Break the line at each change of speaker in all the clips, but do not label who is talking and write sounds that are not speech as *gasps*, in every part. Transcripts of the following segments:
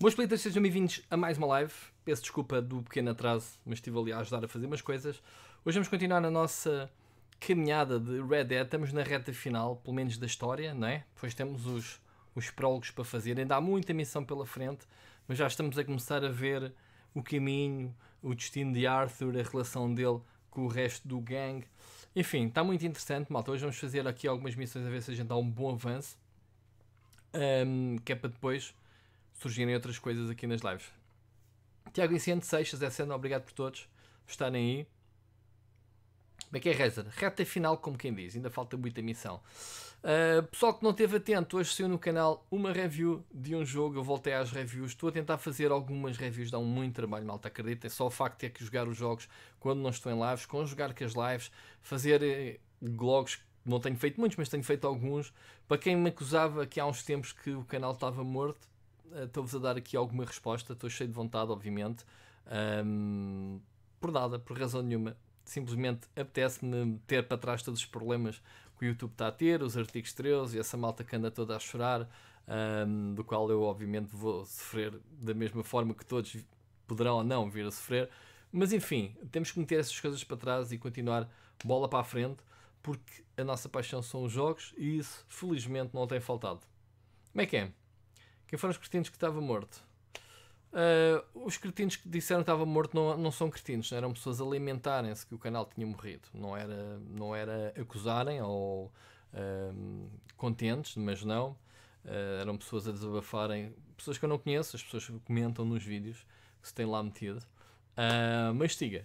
Meus players, sejam bem-vindos a mais uma live. Peço desculpa do pequeno atraso, mas estive ali a ajudar a fazer umas coisas. Hoje vamos continuar a nossa caminhada de Red Dead. Estamos na reta final, pelo menos da história, não é? Depois temos os, os prólogos para fazer. Ainda há muita missão pela frente, mas já estamos a começar a ver o caminho, o destino de Arthur, a relação dele com o resto do gang. Enfim, está muito interessante, malta. Hoje vamos fazer aqui algumas missões a ver se a gente dá um bom avanço. Um, que é para depois surgirem outras coisas aqui nas lives. Tiago Vicente Seixas, é sendo obrigado por todos por estarem aí. Como é que é, Rezer? Reta final, como quem diz, ainda falta muita missão. Uh, pessoal que não esteve atento, hoje saiu no canal uma review de um jogo. Eu voltei às reviews. Estou a tentar fazer algumas reviews, dá um muito trabalho, malta. É só o facto de ter que jogar os jogos quando não estou em lives, conjugar com as lives, fazer eh, blogs. Não tenho feito muitos, mas tenho feito alguns. Para quem me acusava que há uns tempos que o canal estava morto, estou-vos a dar aqui alguma resposta. Estou cheio de vontade, obviamente. Um, por nada, por razão nenhuma. Simplesmente apetece-me ter para trás todos os problemas que o YouTube está a ter, os artigos 13 e essa malta que anda toda a chorar, um, do qual eu, obviamente, vou sofrer da mesma forma que todos poderão ou não vir a sofrer. Mas enfim, temos que meter essas coisas para trás e continuar bola para a frente, porque a nossa paixão são os jogos e isso, felizmente, não tem faltado. Como é que é? Quem foram os cretinos que estava morto? Uh, os cretinos que disseram que estava morto não, não são cretinos, eram pessoas a lamentarem-se que o canal tinha morrido. Não era, não era acusarem ou uh, contentes, mas não. Uh, eram pessoas a desabafarem, pessoas que eu não conheço, as pessoas que comentam nos vídeos que se têm lá metido. mas diga,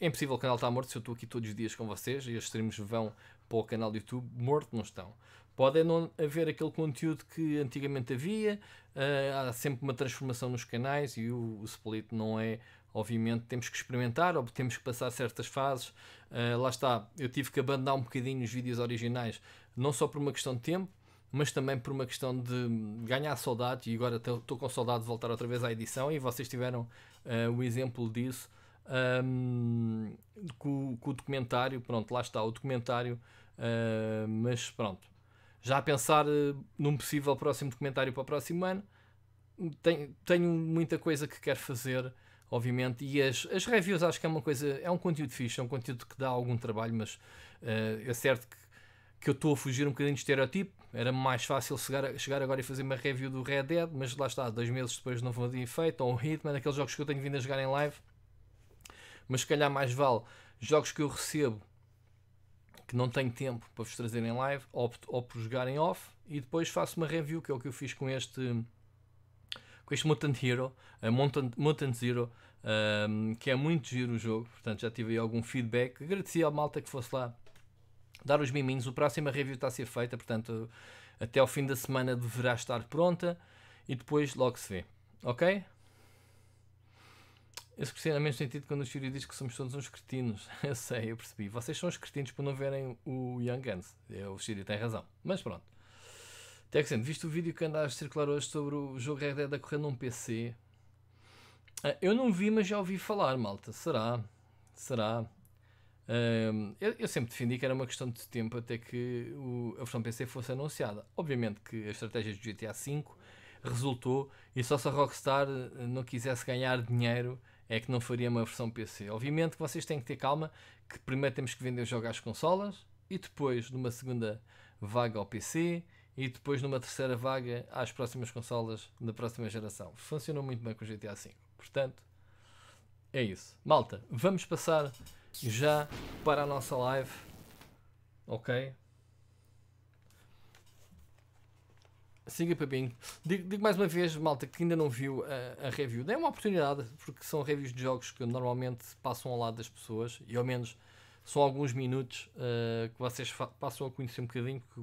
é impossível o canal estar morto se eu estou aqui todos os dias com vocês e os streams vão para o canal do YouTube, morto não estão. Pode não haver aquele conteúdo que antigamente havia, uh, há sempre uma transformação nos canais e o, o, split não é, obviamente, temos que experimentar ou temos que passar certas fases. Uh, lá está, eu tive que abandonar um bocadinho os vídeos originais, não só por uma questão de tempo, mas também por uma questão de ganhar saudades. E agora estou com saudade de voltar outra vez à edição. E vocês tiveram uh, o exemplo disso um, com, com, o documentário. Pronto, lá está o documentário, uh, mas pronto já a pensar uh, num possível próximo documentário para o próximo ano. Tenho, tenho muita coisa que quero fazer, obviamente, e as, as reviews acho que é uma coisa, é um conteúdo fixe, é um conteúdo que dá algum trabalho, mas uh, é certo que, que eu estou a fugir um bocadinho de estereotipo. Era mais fácil chegar, chegar agora e fazer uma review do Red Dead, mas lá está, dois meses depois não vou ter feito, ou o Hitman, aqueles jogos que eu tenho vindo a jogar em live. Mas se calhar mais vale jogos que eu recebo que não tenho tempo para vos trazer em live, opto ou por jogar em off e depois faço uma review, que é o que eu fiz com este com este Mutant Hero, a Mutant, Mutant Zero, um, que é muito giro o jogo, portanto já tive aí algum feedback. Agradecia à malta que fosse lá dar os miminhos. O próximo review está a ser feita, portanto até ao fim da semana deverá estar pronta e depois logo se vê. Ok? Esse crescer no mesmo sentido quando o Shiryu diz que somos todos uns cretinos. *laughs* Eu sei, eu percebi. Vocês são os cretinos por não verem o Young Guns. É, o Shiryu tem razão. Mas pronto. Texan, viste o vídeo que andaste a circular hoje sobre o jogo Red Dead a correr num PC? Ah, eu não vi, mas já ouvi falar, malta. Será? Será? Eu, sempre defendi que era uma questão de tempo até que a versão PC fosse anunciada. Obviamente que a estratégia do GTA V resultou e só se a Rockstar não quisesse ganhar dinheiro é que não faria uma versão PC. Obviamente que vocês têm que ter calma, que primeiro temos que vender o jogo às consolas e depois numa segunda vaga ao PC e depois numa terceira vaga às próximas consolas da próxima geração. Funcionou muito bem com o GTA V. Portanto, é isso. Malta, vamos passar já para a nossa live. Ok? Siga para bem. Digo, digo, mais uma vez, malta, que ainda não viu a, a, review. Dê uma oportunidade, porque são reviews de jogos que normalmente passam ao lado das pessoas e ao menos são alguns minutos uh, que vocês passam a conhecer um bocadinho. Que,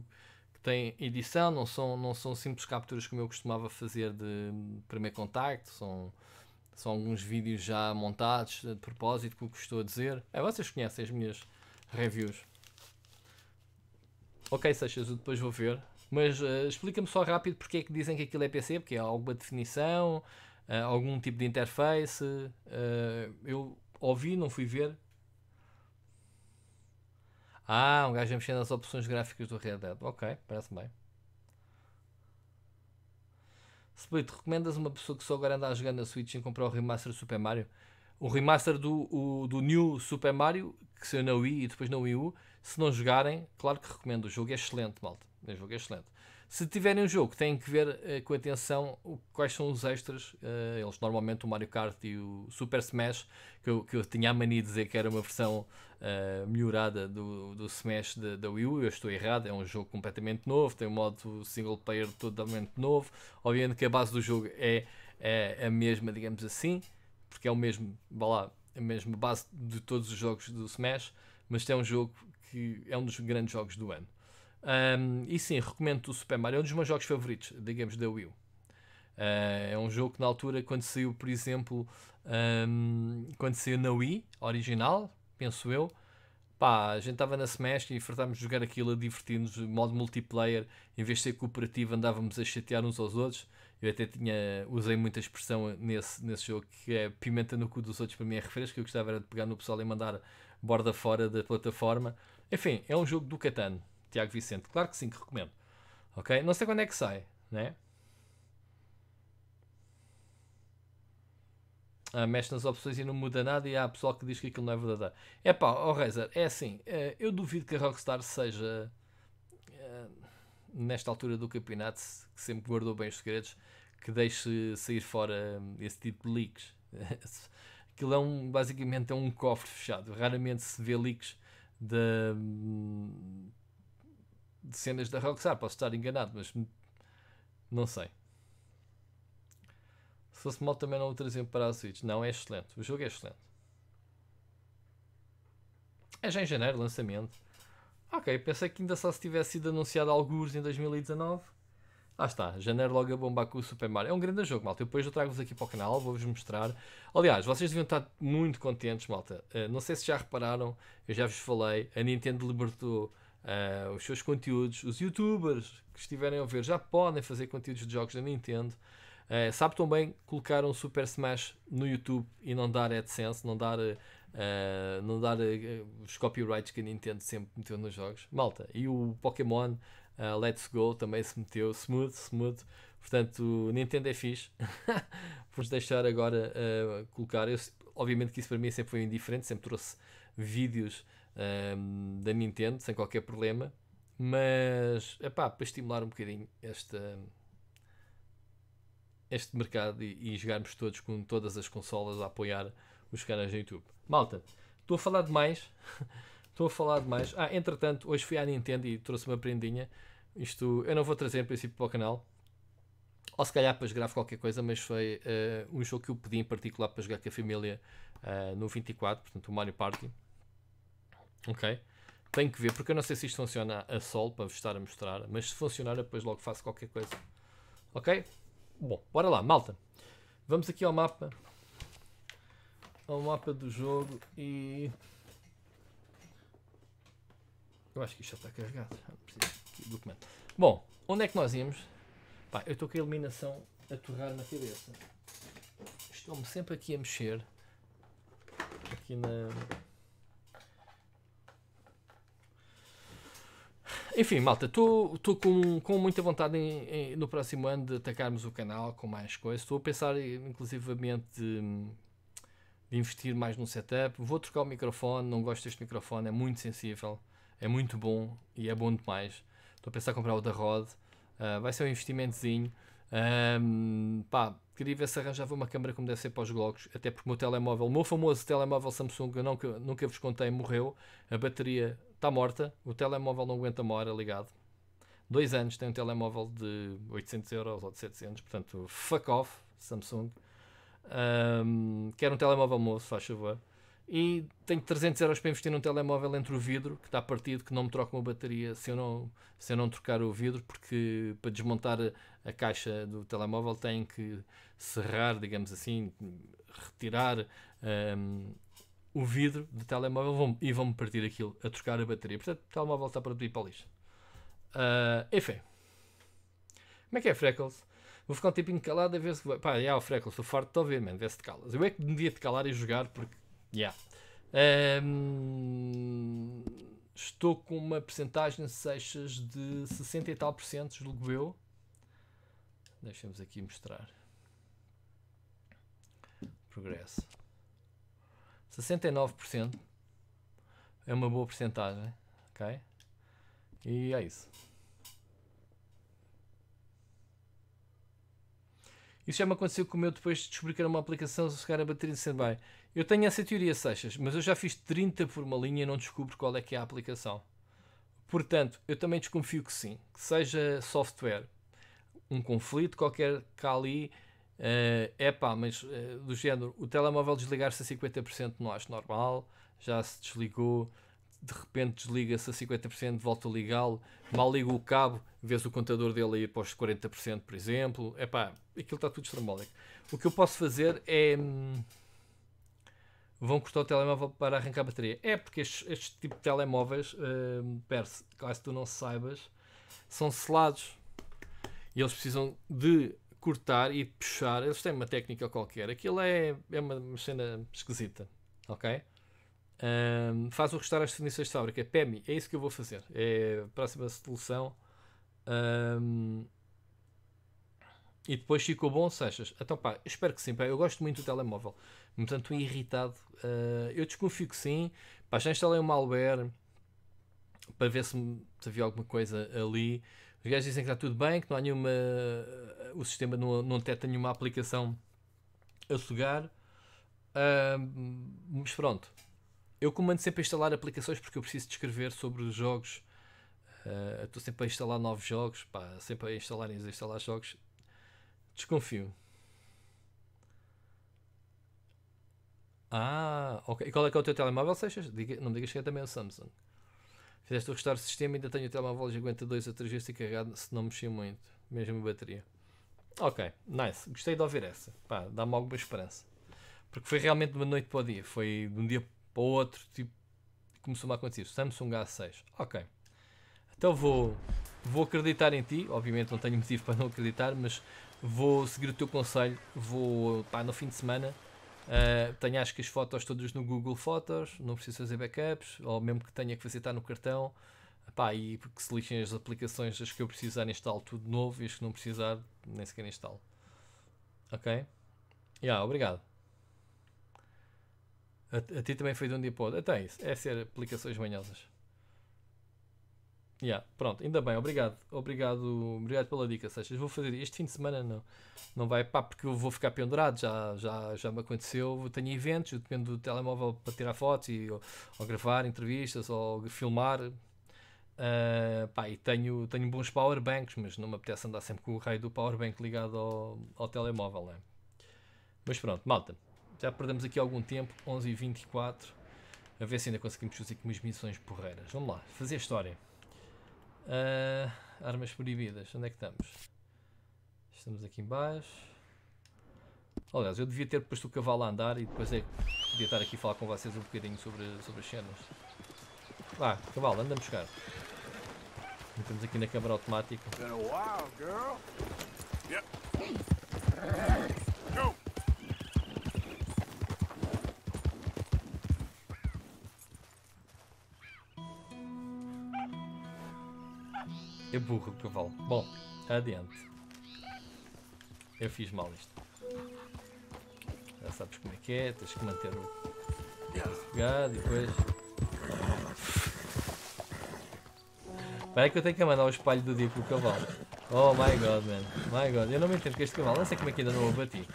que tem edição, não são, não são simples capturas como eu costumava fazer de primeiro contacto, são, são alguns vídeos já montados de propósito, com o que estou a dizer. É, vocês conhecem as minhas reviews. Ok, Seixas, eu depois vou ver. Mas uh, explica-me só rápido porque é que dizem que aquilo é PC, porque há alguma definição, uh, algum tipo de interface. Uh, eu ouvi, não fui ver. Ah, um gajo a mexer nas opções gráficas do Red Dead. Ok, parece bem. Split, recomendas uma pessoa que só agora anda a jogar na Switch em comprar o remaster do Super Mario? O remaster do, o, do New Super Mario, que saiu na Wii e depois na Wii U, se não jogarem, claro que recomendo. O jogo é excelente, malta. O jogo é excelente. Se tiverem um jogo, têm que ver uh, com atenção o, quais são os extras. Uh, eles normalmente o Mario Kart e o Super Smash, que eu, que eu tinha a mania de dizer que era uma versão uh, melhorada do, do Smash da Wii U. Eu estou errado, é um jogo completamente novo, tem um modo single player totalmente novo. Obviamente que a base do jogo é, é a mesma, digamos assim, porque é o mesmo, lá, a mesma base de todos os jogos do Smash, mas é um jogo que é um dos grandes jogos do ano. Um, e sim, recomendo o Super Mario, é um dos meus jogos favoritos, digamos, da Wii. Uh, é um jogo que na altura, quando saiu, por exemplo, um, quando saiu na Wii, original, penso eu, pá, a gente estava na Smash e de jogar aquilo a divertir-nos, modo multiplayer, em vez de ser cooperativo, andávamos a chatear uns aos outros. Eu até tinha, usei muita expressão nesse, nesse jogo que é pimenta no cu dos outros, para mim é refresco. Eu gostava era de pegar no pessoal e mandar borda fora da plataforma. Enfim, é um jogo do Catano. Tiago Vicente. Claro que sim, que recomendo. Ok? Não sei quando é que sai, né? Ah, mexe nas opções e não muda nada e há pessoal que diz que aquilo não é verdadeiro. É pá, oh Razer, é assim, eh, eu duvido que a Rockstar seja eh, nesta altura do campeonato, que sempre guardou bem os segredos, que deixe sair fora hum, esse tipo de leaks. *laughs* Aquilo é um, basicamente é um cofre fechado. Raramente se vê leaks de, de cenas da Rockstar. Posso estar enganado, mas não sei. Se fosse mal também não o traziam para a Switch. Não, é excelente. O jogo é excelente. É já em janeiro, lançamento. Ok, pensei que ainda só se tivesse sido anunciado alguns em 2019. Ah está, janeiro logo a bombar com o Super Mario. É um grande jogo, malta. Depois eu trago-vos aqui para o canal, vou-vos mostrar. Aliás, vocês deviam estar muito contentes, malta. Uh, não sei se já repararam, eu já vos falei, a Nintendo libertou uh, os seus conteúdos. Os youtubers que estiverem a ver já podem fazer conteúdos de jogos da Nintendo. Uh, sabe também colocar um Super Smash no YouTube e não dar AdSense, não dar, uh, não dar uh, os copyrights que a Nintendo sempre meteu nos jogos. Malta, e o Pokémon Let's Go também se meteu, smooth, smooth. Portanto, Nintendo é fixe *laughs* por deixar agora colocar. Eu, obviamente que isso para mim sempre foi indiferente, sempre trouxe vídeos um, da Nintendo sem qualquer problema, mas para estimular um bocadinho este mercado e, e jogarmos todos com todas as consolas a apoiar os canais do YouTube. Malta, estou a falar demais. *laughs* estou a falar demais. Ah, entretanto, hoje fui à Nintendo e trouxe uma prendinha. Isto eu não vou trazer em princípio para o canal. Ou se calhar para jogar qualquer coisa, mas foi uh, um jogo que eu pedi em particular para jogar com a família uh, no 24, portanto o Mario Party. Ok? Tenho que ver, porque eu não sei se isto funciona a sol para vos estar a mostrar, mas se funcionar, depois logo faço qualquer coisa. Ok? Bom, bora lá, malta. Vamos aqui ao mapa. Ao mapa do jogo e. Eu acho que isto já está carregado. Documento. Bom, onde é que nós íamos? Pá, eu estou com a iluminação a torrar na cabeça. Estou-me sempre aqui a mexer. Aqui na. Enfim, malta, estou com, com muita vontade em, em, no próximo ano de atacarmos o canal com mais coisas. Estou a pensar, inclusivamente, de, de, investir mais no setup. Vou trocar o microfone, não gosto deste microfone, é muito sensível, é muito bom e é bom demais. Estou a pensar em comprar o da Rode, uh, vai ser um investimentozinho. Um, pá, queria ver se arranjava uma câmera como deve ser para os vlogs, até porque o meu telemóvel, o meu famoso telemóvel Samsung, eu nunca, nunca vos contei, morreu. A bateria está morta, o telemóvel não aguenta uma hora ligado. Dois anos tem um telemóvel de 800 euros ou de 700, portanto, fuck off, Samsung. Um, quero um telemóvel moço, faz favor. E tenho 300 euros para investir num telemóvel entre o vidro, que está partido, que não me troca uma bateria se eu não, se eu não trocar o vidro, porque para desmontar a, caixa do telemóvel tem que serrar, digamos assim, retirar um, o vidro do telemóvel vão, e vão-me partir aquilo a trocar a bateria. Portanto, o telemóvel está para pedir para o lixo. Uh, enfim. Como é que é, Freckles? Vou ficar um tempinho calado a ver se. Pá, já, o Freckles, estou farto de ouvir, mano. Vê se te calas. Eu é que me devia te calar e jogar porque. Yeah. Um, estou com uma percentagem de seixas de 60 e tal por cento, julgo eu. Deixa-nos aqui mostrar. Progresso. 69% é uma boa porcentagem, ok? E é isso. Isso já me aconteceu com o meu depois de descobrir que era uma aplicação se chegar a bateria de bem. Eu tenho essa teoria, Seixas, mas eu já fiz 30 por uma linha e não descubro qual é que é a aplicação. Portanto, eu também desconfio que sim, que seja software, um conflito qualquer que há ali é uh, pá, mas uh, do género, o telemóvel desligar-se a 50% não acho normal, já se desligou, de repente desliga-se a 50%, volta a ligá-lo, mal liga o cabo, vês o contador dele a ir para os 40%, por exemplo. É pá, aquilo está tudo estrambólico. O que eu posso fazer é. Hum, vão cortar o telemóvel para arrancar a bateria. É porque estes, estes tipo de telemóveis, hum, perce, caso tu não saibas, são selados e eles precisam de cortar e puxar. Eles têm uma técnica qualquer. Aquilo é, é uma cena esquisita. Ok? Um, faz o restar as definições de fábrica. PEMI, é isso que eu vou fazer. É a próxima solução. Um, e depois ficou bom, Seixas. Então pá, espero que sim. Pá, eu gosto muito do telemóvel. Portanto, estou irritado. Uh, eu desconfio que sim. Pá, já instalei um malware para ver se, se havia alguma coisa ali. Os gajos dizem que está tudo bem, que não há nenhuma. O sistema não, não detecta nenhuma aplicação a sugar. Uh, mas pronto. Eu comando sempre a instalar aplicações porque eu preciso de escrever sobre os jogos. Uh, estou sempre a instalar novos jogos, pá, sempre a instalar e desinstalar jogos. Desconfio. Ah, ok. E qual é que é o teu telemóvel, Seixas? Diga, não me digas que é também o Samsung. Fizeste o restart do sistema ainda tenho o telemóvel que aguenta 2 a 3 vezes e carregado se não mexer muito. Mesmo a bateria. Ok, nice. Gostei de ouvir essa. Pá, dá-me alguma esperança. Porque foi realmente de uma noite para o dia. Foi de um dia para o outro. Tipo, começou-me a acontecer. Samsung A6. Ok. Então vou, vou acreditar em ti. Obviamente não tenho motivo para não acreditar, mas vou seguir o teu conselho. Vou, pá, no fim de semana Uh, tenho acho que as fotos todas no Google Fotos, não preciso fazer backups, ou mesmo que tenha que fazer estar no cartão. Pá, e porque se lixem as aplicações, as que eu precisar instalo tudo novo e as que não precisar, nem sequer instalo. Ok? Yeah, obrigado. A, a, ti também foi de um dia para o outro. Até isso, é ser aplicações manhosas. Yeah, pronto, ainda bem, obrigado. Obrigado, obrigado pela dica, Seixas. Vou fazer este fim de semana, não, não vai, pá, porque eu vou ficar pendurado, já, já, já me aconteceu. Eu tenho eventos, eu dependo do telemóvel para tirar fotos e, ou, ou gravar entrevistas ou filmar. Uh, pá, e tenho, tenho bons powerbanks, mas não me apetece andar sempre com o raio do powerbank ligado ao, ao telemóvel, né? Mas pronto, malta, já perdemos aqui algum tempo, 11h24, a ver se ainda conseguimos fazer aqui umas missões porreiras. Vamos lá, fazer história. Uh, armas proibidas, onde é que estamos? Estamos aqui embaixo. Aliás, eu devia ter posto o cavalo a andar e depois é podia estar aqui a falar com vocês um bocadinho sobre, sobre as cenas. Vá, cavalo, anda a buscar. Estamos aqui na câmara automática. É burro o cavalo. Bom, adiante. Eu fiz mal isto. Já sabes como é que é, tens que manter o pegado e depois. Espera que eu tenho que mandar o espalho do dia com o cavalo. Oh my god, man. My god. Eu não me entendo com este cavalo. Não sei como é que ainda não o bati.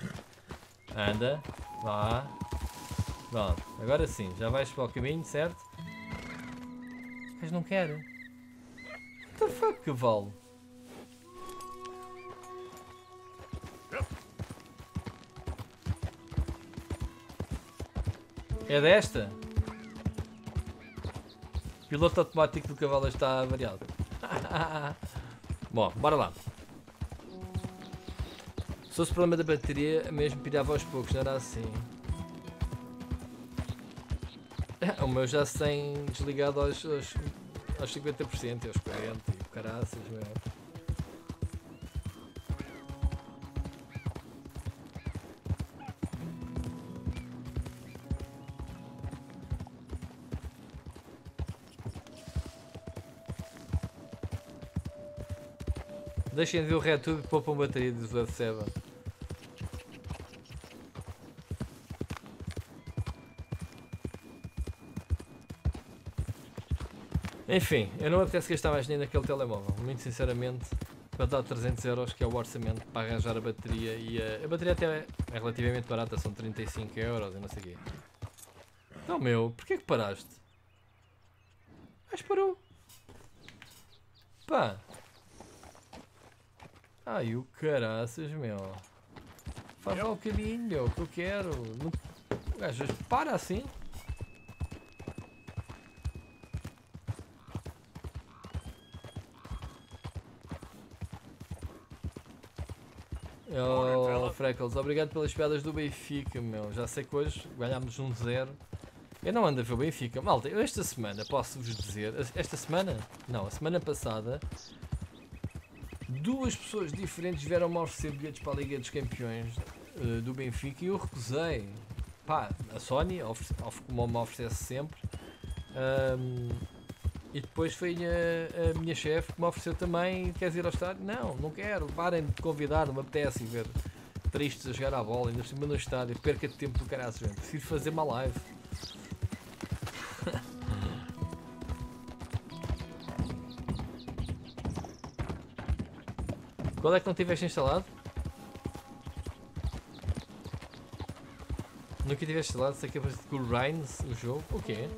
Anda. Vá. Pronto. Agora sim. Já vais para o caminho, certo? Mas não quero. Fuck, cavalo? É desta? Piloto automático do cavalo está variado. *laughs* Bom, bora lá. Se fosse problema da bateria, mesmo pirava aos poucos, não era assim. *laughs* O meu já se tem desligado aos, aos, aos 50% e aos 40% caraças, meu. Deixem de ver o RedTube e poupam bateria, diz o Ed Seba. Enfim, eu não apetece gastar mais dinheiro naquele telemóvel. Muito sinceramente, para dar 300 euros, que é o orçamento para arranjar a bateria. E a, a bateria até é relativamente barata, são 35 euros e não sei o quê. Então, meu, porquê que paraste? Mas parou. Pá, Ai, o caraças, meu. Faz lá o caminho, meu, que eu quero. Não... Gajo, para assim. Obrigado pelas piadas do Benfica, meu. Já sei que hoje ganhámos um zero. Eu não ando a ver o Benfica. Malta, eu esta semana posso-vos dizer. Esta semana? Não, a semana passada duas pessoas diferentes vieram-me oferecer bilhetes para a Liga dos Campeões uh, do Benfica e eu recusei. Pá, a Sony, como me oferece sempre. Um, e depois foi a, a minha chefe que me ofereceu também. Queres ir ao estádio? Não, não quero. Parem de convidar, não me apetece ver tristes a jogar à bola, ainda por cima no estádio. Perca de tempo do caralho, preciso fazer uma live. *laughs* Qual é que não tiveste instalado? Nunca tiveste instalado, sei que é o Rhines, o jogo. O quê?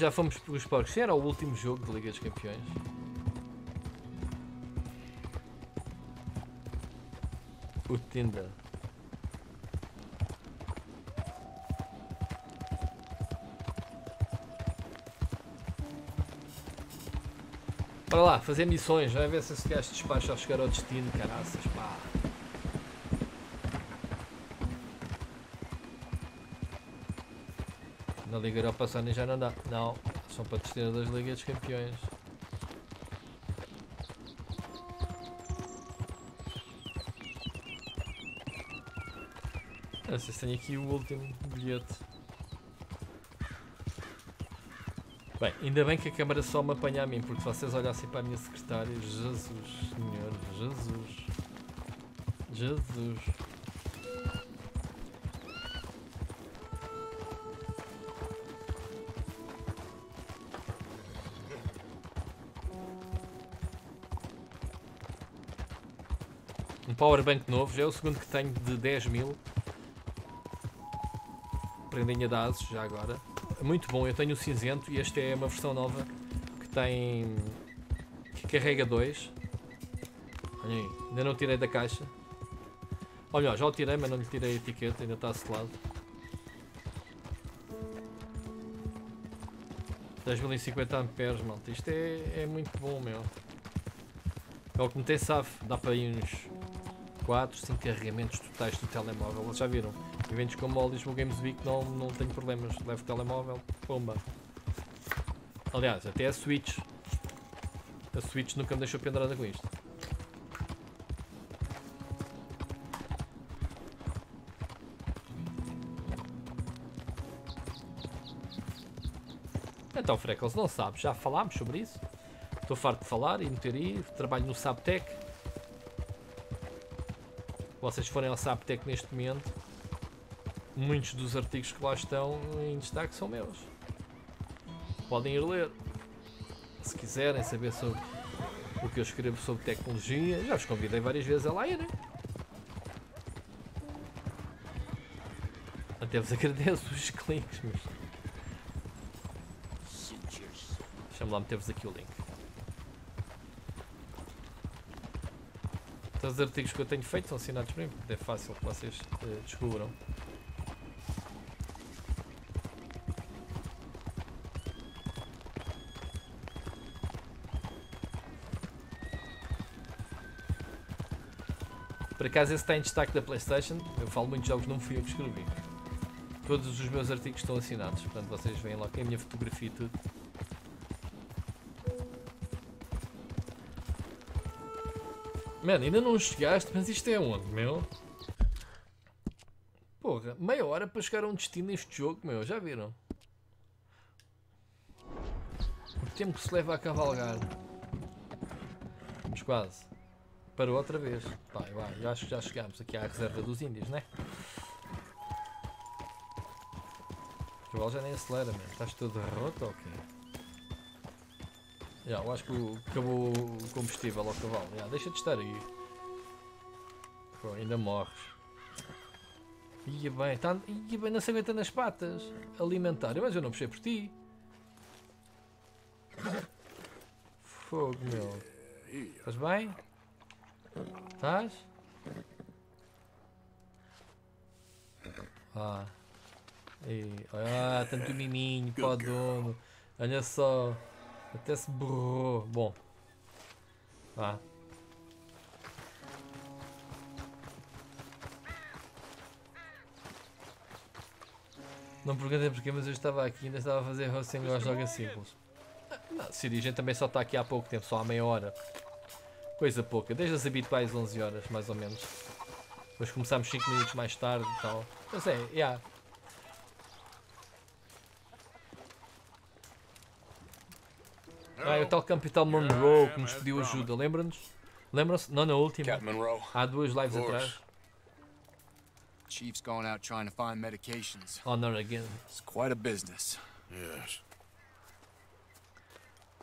Já fomos para os porcos. Era o último jogo de Liga dos Campeões. o Tinder. Bora lá, fazer missões, vai ver se esse gajo despacha ao chegar ao destino, caraças, pá. Na Liga Europa Sony já não dá. Não, são para destino das Ligas dos Campeões. Não sei se tenho aqui o último bilhete. Bem, ainda bem que a câmara só me apanha a mim, porque se vocês olhassem para a minha secretária, Jesus, Senhor, Jesus, Jesus. Um powerbank novo, já é o segundo que tenho de 10 mil. Prendinha de ASUS, já agora. Muito bom, eu tenho o cinzento e esta é uma versão nova que tem. que carrega dois. Olha aí, ainda não tirei da caixa. Melhor, já o tirei, mas não lhe tirei a etiqueta, ainda está selado. 10.050 amperes, malta. Isto é, é muito bom, meu. É o que me tem SAF. Dá para ir uns 4, 5 carregamentos totais do telemóvel. Vocês já viram? Eventos como o Lisboa Games Week não, não tenho problemas. Levo o telemóvel, pomba. Aliás, até a Switch. A Switch nunca me deixou pendurada com isto. Então, Freckles, não sabes, já falámos sobre isso. Estou farto de falar e meter aí. Trabalho no Sabtec. Vocês forem ao Sabtec neste momento, muitos dos artigos que lá estão em destaque são meus. Podem ir ler. Se quiserem saber sobre o que eu escrevo sobre tecnologia, já vos convidei várias vezes a lá irem. Até vos *laughs* agradeço os cliques, mas. Deixa-me lá meter-vos aqui o link. Os artigos que eu tenho feito são assinados por mim, é fácil que vocês uh, descubram. Por acaso esse está em destaque da Playstation, eu falo muitos jogos, não fui eu que escrevi. Todos os meus artigos estão assinados, portanto vocês veem lá com a minha fotografia e tudo. Mano, ainda não chegaste, mas isto é onde, meu? Porra, meia hora para chegar a um destino neste jogo, meu, já viram? O tempo que se leva a cavalgar. Vamos quase. Parou outra vez. Vai, vai, já já chegámos aqui à reserva dos índios, né? O cavalo já nem acelera, mano. Estás todo roto ou quê? Yeah, eu acho que acabou o combustível ao cavalo. Yeah, deixa de estar aí. Pô, ainda morres. Ia bem, tá, ia bem, não se aguenta nas patas. Alimentar, mas eu não puxei por ti. Fogo, meu. Estás bem? Estás? Ah. E, ah, tanto miminho para o dono. Olha só. Até se borrou. Bom. Vá. Não perguntei porquê, mas eu estava aqui ainda estava a fazer hosting aos jogos simples. Ah, Não, Siri, a gente também só está aqui há pouco tempo, só há meia hora. Coisa pouca, desde as habituais 11 horas, mais ou menos. Depois começámos 5 minutos mais tarde e tal. Mas é, yeah. Ah, é o tal Capital Monroe que nos pediu ajuda, lembra-nos? Lembram-se? Não na última. Há duas lives atrás.
Chief's gone out trying to find medications.
Honor again.
It's quite a business.
Yes.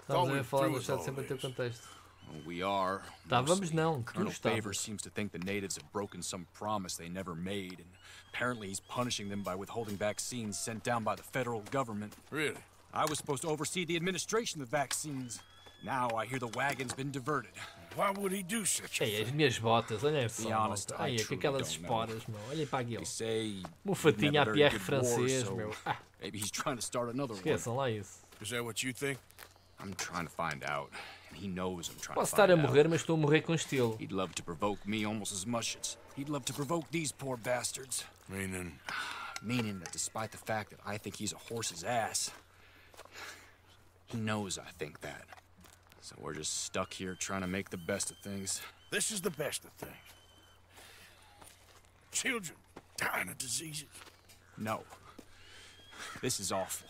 Estávamos a falar do chat sempre a teu
this.
contexto.
We are.
Estávamos não, tu.
Favors seems to think the natives have broken some promise they never made, and apparently he's punishing them by withholding vaccines sent down by the federal government.
Really?
I was supposed to oversee the administration of the vaccines. Now I hear the wagon's been diverted.
Why would he do such a
Ei, as
thing?
minhas botas, olhem só.
Be honest. I
Ai, com
truly
aquelas
don't know.
esporas, meu. Olhem para
They
aquilo.
say he's
fatinho a Pierre
good war,
francês,
so
meu. Ah, *laughs*
maybe he's trying to start another one.
esqueçam lá isso.
Is that what you think?
I'm trying to find out, and he knows I'm trying
Posso
to
estar
find
a
out.
morrer, mas estou a morrer com estilo.
He'd love to provoke me almost as much as he'd love to provoke these poor bastards.
Meaning, *sighs*
Meaning that despite the fact that I think he's a horse's ass, he knows I think that. So we're just stuck here trying to make the best of things.
this is the best of things. Children dying of diseases.
No. This is awful.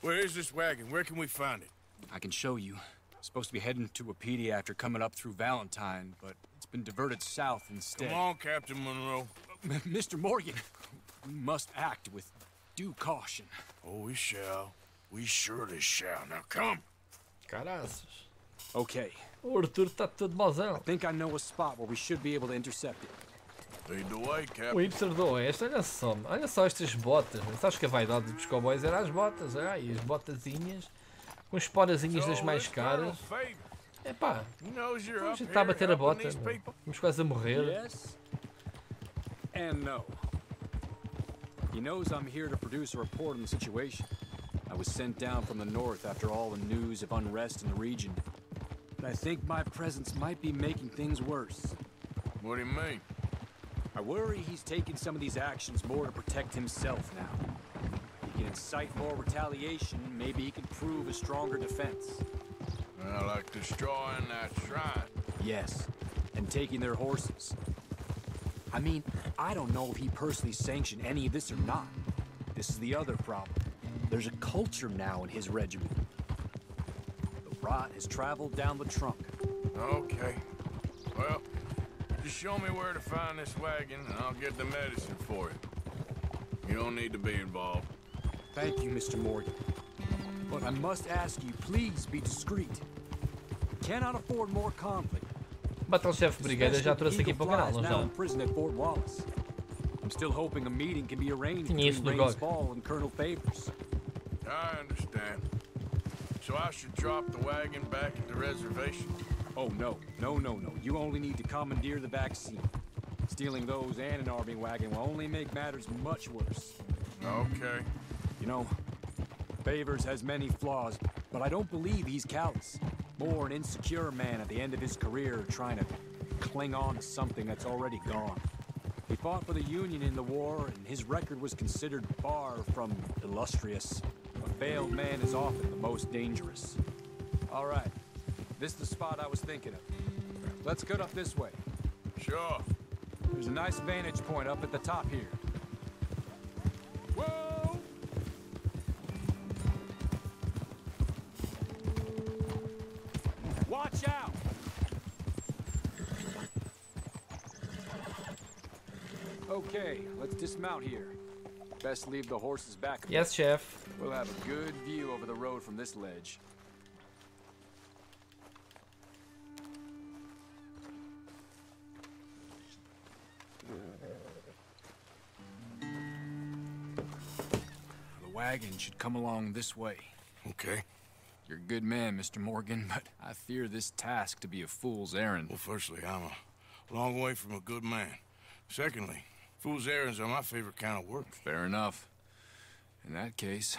Where is this wagon? Where can we find it?
I can show you. I'm Supposed to be heading to Wapiti after coming up through Valentine, but it's been diverted south instead.
Come on, Captain Monroe. *laughs*
Mr. Morgan, we must act with due caution.
Oh, we shall. We surely shall. Now come.
Caraças.
Okay,
O Arthur está todo mauzão.
I think I know a spot where we should be able to intercept it.
Lead the way,
O
Captain.
hipster do oeste, olha só, olha só estas botas. Sabes que a vaidade dos cowboys era as botas, ai, as botazinhas, com esporazinhas das mais caras. Epá, está a
here
bater a bota. Vamos quase a morrer.
Yes and no. He knows I'm here to produce a report on the situation. I was sent down from the north after all the news of unrest in the region. But I think my presence might be making things worse.
What do you mean?
I worry he's taking some of these actions more to protect himself now. He can incite more retaliation, maybe he can prove a stronger defense.
Well, like destroying that shrine.
Yes, and taking their horses. I mean, I don't know if he personally sanctioned any of this or not. This is the other problem. There's a culture now in his regiment. The rot has traveled down the trunk.
Okay. Well, just show me where to find this wagon, and I'll get the medicine for it. You don't need to be involved.
Thank you, Mr. Morgan. But I must ask you, please be discreet. Cannot afford more conflict.
Battlechef Brigada já trouxe aqui para o canal, não já?
in prison at Fort Wallace. I'm still hoping a meeting can be arranged between
no
Rains
GOG.
Fall and Colonel Favors.
I understand. So I should drop the wagon back at the reservation?
Oh no, no, no, no. You only need to commandeer the vaccine. Stealing those and an army wagon will only make matters much worse.
Okay.
You know, Favors has many flaws, but I don't believe he's callous. More an insecure man at the end of his career trying to cling on to something that's already gone. He fought for the Union in the war, and his record was considered far from illustrious. A failed man is often the most dangerous. All right, this is the spot I was thinking of. Let's cut up this way.
Sure.
There's a nice vantage point up at the top here. Whoa! Okay, let's dismount here. Best leave the horses back.
Yes, chef.
We'll have a good view over the road from this ledge. The wagon should come along this way.
Okay.
You're a good man, Mr. Morgan, but I fear this task to be a fool's errand.
Well, firstly, I'm a long way from a good man. Secondly, fool's errands are my favorite kind of work.
Fair enough. In that case,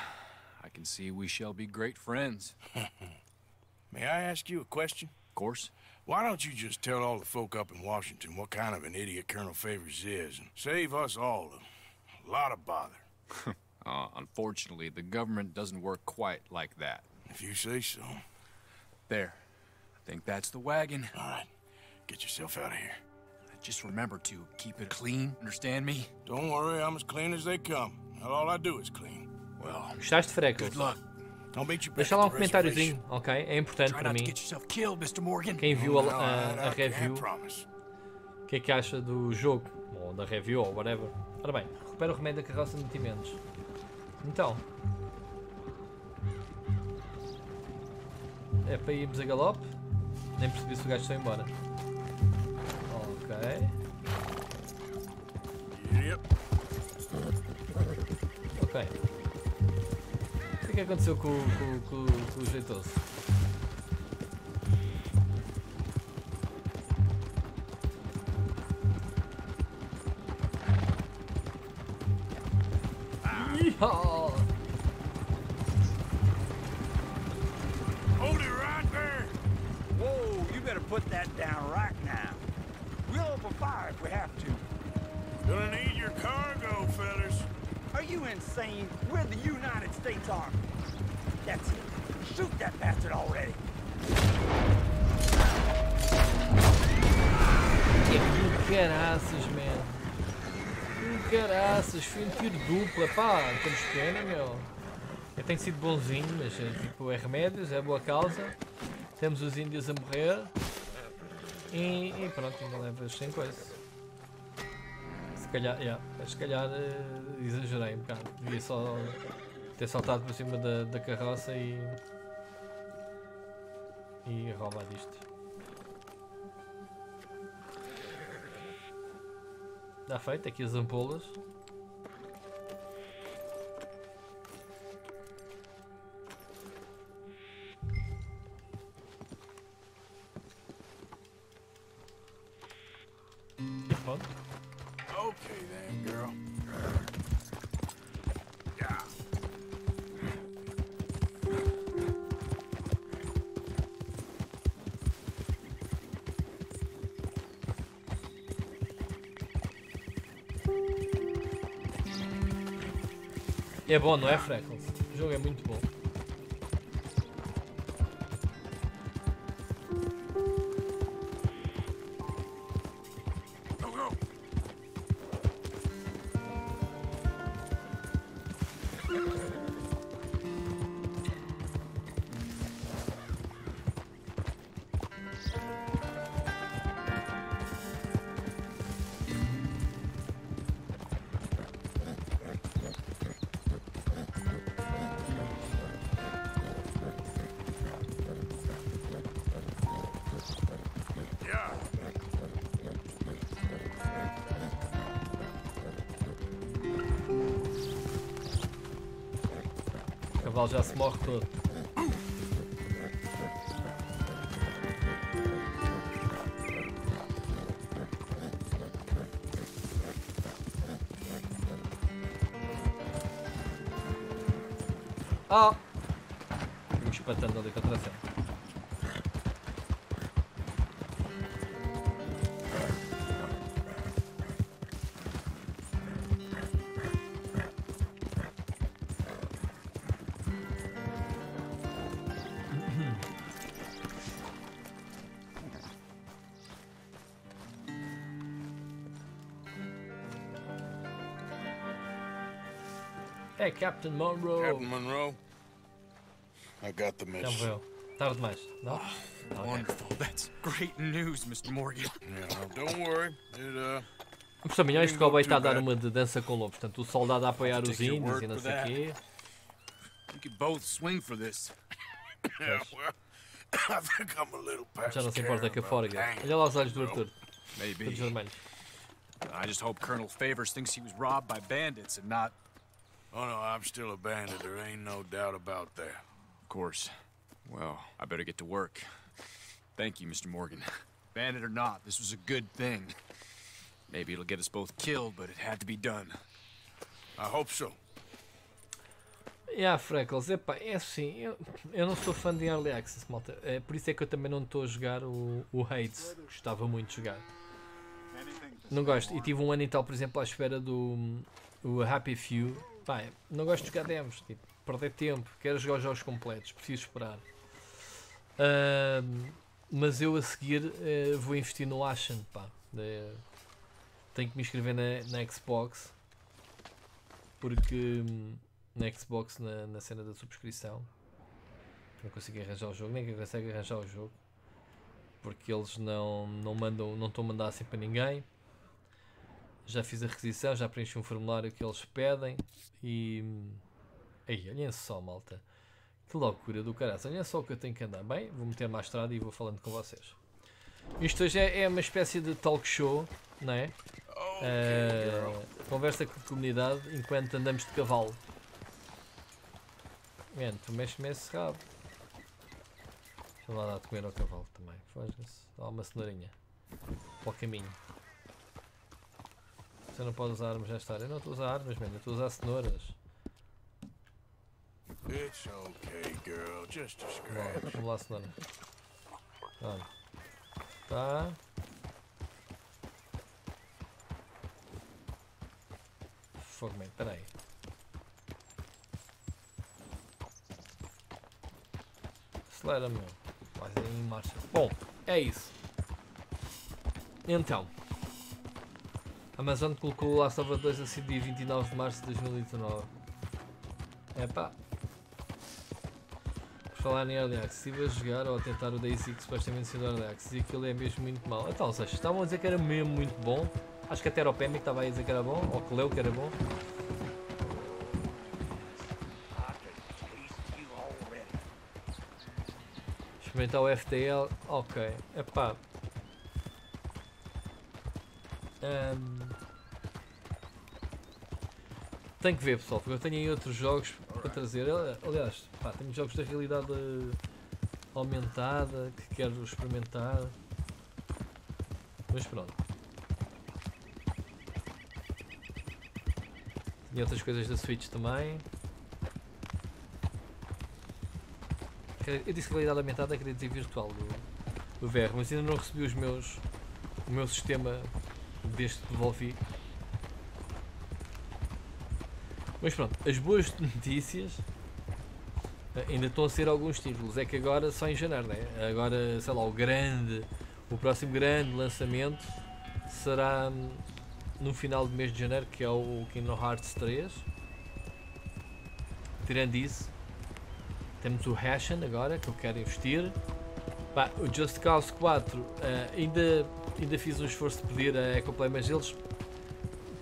I can see we shall be great friends. *laughs*
May I ask you a question?
Of course.
Why don't you just tell all the folk up in Washington what kind of an idiot Colonel Favors is and save us all a lot of bother? *laughs*
Uh, unfortunately, the government doesn't work quite like that.
If you say so.
There. I think that's the wagon.
All right. Get yourself out of here.
Just remember to keep it clean, understand me?
Don't worry, I'm as clean as they come. Not all I do is clean.
Well,
Gostaste de Freckles? Deixa lá um comentáriozinho, ok? É importante para mim. Quem viu a,
Oh,
a- a review, o que é que acha do jogo? Ou da review, ou whatever. Ora bem, recupera o remédio da carroça de mantimentos. Então. É para irmos a galope. Nem percebi se o gajo foi embora.
Yep.
Ok. O que é que aconteceu com, com, com, com o jeitoso? Pena, meu. Eu tenho sido bonzinho, mas é, tipo, é remédios, é boa causa. Temos os índios a morrer. E, e pronto, ainda levas sem coisa. Se calhar, yeah, se calhar eh, exagerei um bocado. Devia só ter saltado por cima da, da carroça e. e roubar disto. Está feito, aqui as ampolas. E.
Okay then, girl.
É bom, não é, Freckles? O jogo é muito bom. O cavalo já É Captain Monroe!
Captain Monroe. I got the
Já
mission.
morreu. Tarde demais, não? Ok.
Wonderful. That's great news, Mr. Morgan.
Yeah, well, don't worry. It, uh,
Mas também isto que o
Ninguém
Bey está a dar uma de dança com lobos. Portanto, o soldado a apoiar os índios e não sei o quê.
We could both swing for this.
yeah, *coughs* well, I think I'm a little past
Já não se importa que a Olha lá os olhos do. Arthur,
Maybe.
todos vermelhos.
I just hope Colonel Favors thinks he was robbed by bandits and not.
Oh no, I'm still a bandit. There ain't no doubt about that.
Of course. Well, I better get to work. Thank you, Mr. Morgan. Bandit or not, this was a good thing. Maybe it'll get us both killed, but it had to be done.
I hope so.
A Freckles, epá, é assim, eu, eu não sou fã de Early Access, malta. É, por isso é que eu também não estou a jogar o, o Hades. Gostava muito de jogar. Não gosto. E tive um ano e tal, por exemplo, à espera do o Happy Few. Pá, não gosto de jogar demos. Tipo, perder tempo. Quero jogar os jogos completos. Preciso esperar. Ahm, mas eu a seguir eh, vou investir no Ashen. Pá. Eh, tenho que me inscrever na, na Xbox. Porque hum, na Xbox, na, na cena da subscrição, não consigo arranjar o jogo. Nem que consegue arranjar o jogo. Porque eles não, não mandam, não estão a mandar assim para ninguém já fiz a requisição, já preenchi um formulário que eles pedem e. Aí, olhem só, malta. Que loucura do caralho. Olhem só o que eu tenho que andar. Bem, vou meter mais estrada e vou falando com vocês. Isto hoje é, é uma espécie de talk show, não é?
Okay, girl.
conversa com a comunidade enquanto andamos de cavalo. Man, tu mexe-me esse rabo. Deixa lá dar de comer ao cavalo também. Foge-se. Dá uma cenourinha. Para o caminho. Você não pode usar armas nesta área. Eu não estou a usar armas, mano. Eu estou a usar cenouras.
It's okay, girl. Just a scratch.
vamos lá, cenoura. Olha. Tá. Fogo, man. Peraí. Acelera, meu. Vai em marcha. Bom, é isso. Então. A Amazon colocou o Last of Us 2 assim dia 29 de março de 2019. Epá. Falar em Early Access, estive a jogar ou a tentar o DayZ que supostamente sendo Early Access e aquilo é mesmo muito mau. Então, ou seja, estavam a dizer que era mesmo muito bom. Acho que até era o Pemi que estava a dizer que era bom, ou que leu que era bom. Experimentar o FTL, ok. Epá. Ahm. Tenho que ver pessoal, porque eu tenho aí outros jogos para trazer. Ali- Aliás, pá, tenho jogos da realidade aumentada que quero experimentar. Mas pronto. Tinha outras coisas da Switch também. Eu disse que realidade aumentada queria dizer virtual do, do VR, mas ainda não recebi os meus, o meu sistema deste que devolvi. Mas pronto, as boas *laughs* notícias eh, ainda estão a ser alguns títulos. É que agora só em janeiro, né? Agora, sei lá, o grande, o próximo grande lançamento será hum, no final do mês de janeiro, que é o Kingdom Hearts 3. Tirando isso, temos o Hashen agora, que eu quero investir. O Just Cause 4 eh, ainda, ainda fiz um esforço de pedir a Ecoplay, mas eles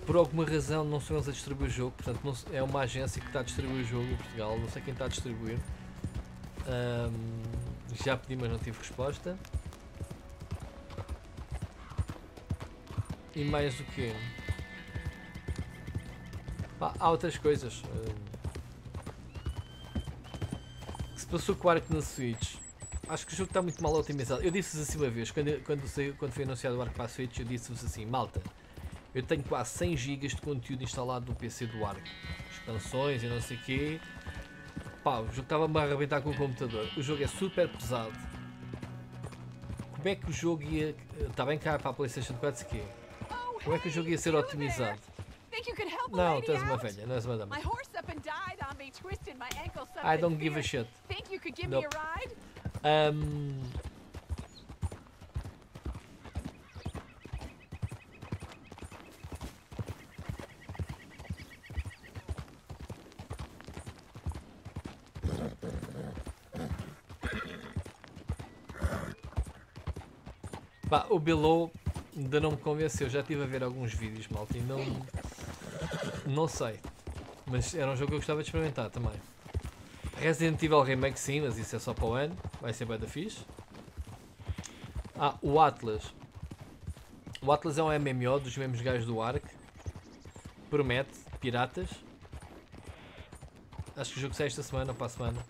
por alguma razão não são eles a distribuir o jogo, portanto não é uma agência que está a distribuir o jogo em Portugal, não sei quem está a distribuir. Ahm, já pedi, mas não tive resposta. E mais do que? há outras coisas. ahm, que se passou com o Arco na Switch. Acho que o jogo está muito mal otimizado. Eu disse-vos assim uma vez, quando, quando, saiu- quando foi anunciado o Arco para a Switch, eu disse-vos assim, malta, eu tenho quase 100 GB de conteúdo instalado no PC do Arco. Expansões e não sei o quê. Pá, o jogo estava-me a arrebentar com o computador. O jogo é super pesado. Como é que o jogo ia... Está bem cá para a Playstation 4 se quê? Como é que o jogo ia ser otimizado? Não, tu és uma velha, não és uma dama. I don't give a shit. Nope. Ahm, Pá, o Below ainda não me convenceu. Já estive a ver alguns vídeos, malta, e não. Não sei. Mas era um jogo que eu gostava de experimentar também. Resident Evil Remake sim, mas isso é só para o ano. Vai ser bem da fixe. Ah, o Atlas. O Atlas é um MMO dos mesmos gajos do Ark. Promete, piratas. Acho que o jogo sai esta semana ou para a semana.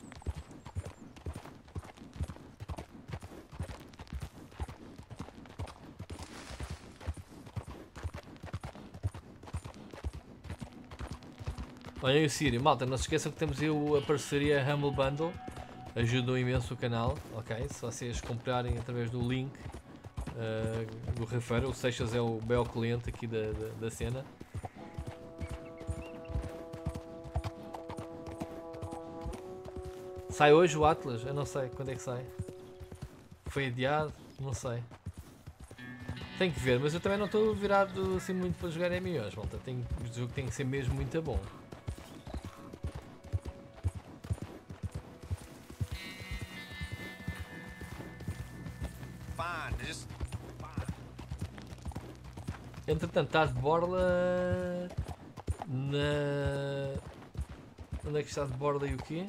Olha aí o Sírio, malta, não se esqueçam que temos aí a parceria Humble Bundle, ajudam imenso o canal, ok? Se vocês comprarem através do link eh, do Refeiro, o Seixas é o bel cliente aqui da, da, da cena. Sai hoje o Atlas? Eu não sei quando é que sai. Foi adiado? Não sei. Tem que ver, mas eu também não estou virado assim muito para jogar MMOs. Tem, o jogo tem que ser mesmo muito bom. Entretanto, está de borla na. Onde é que está de borla e o quê?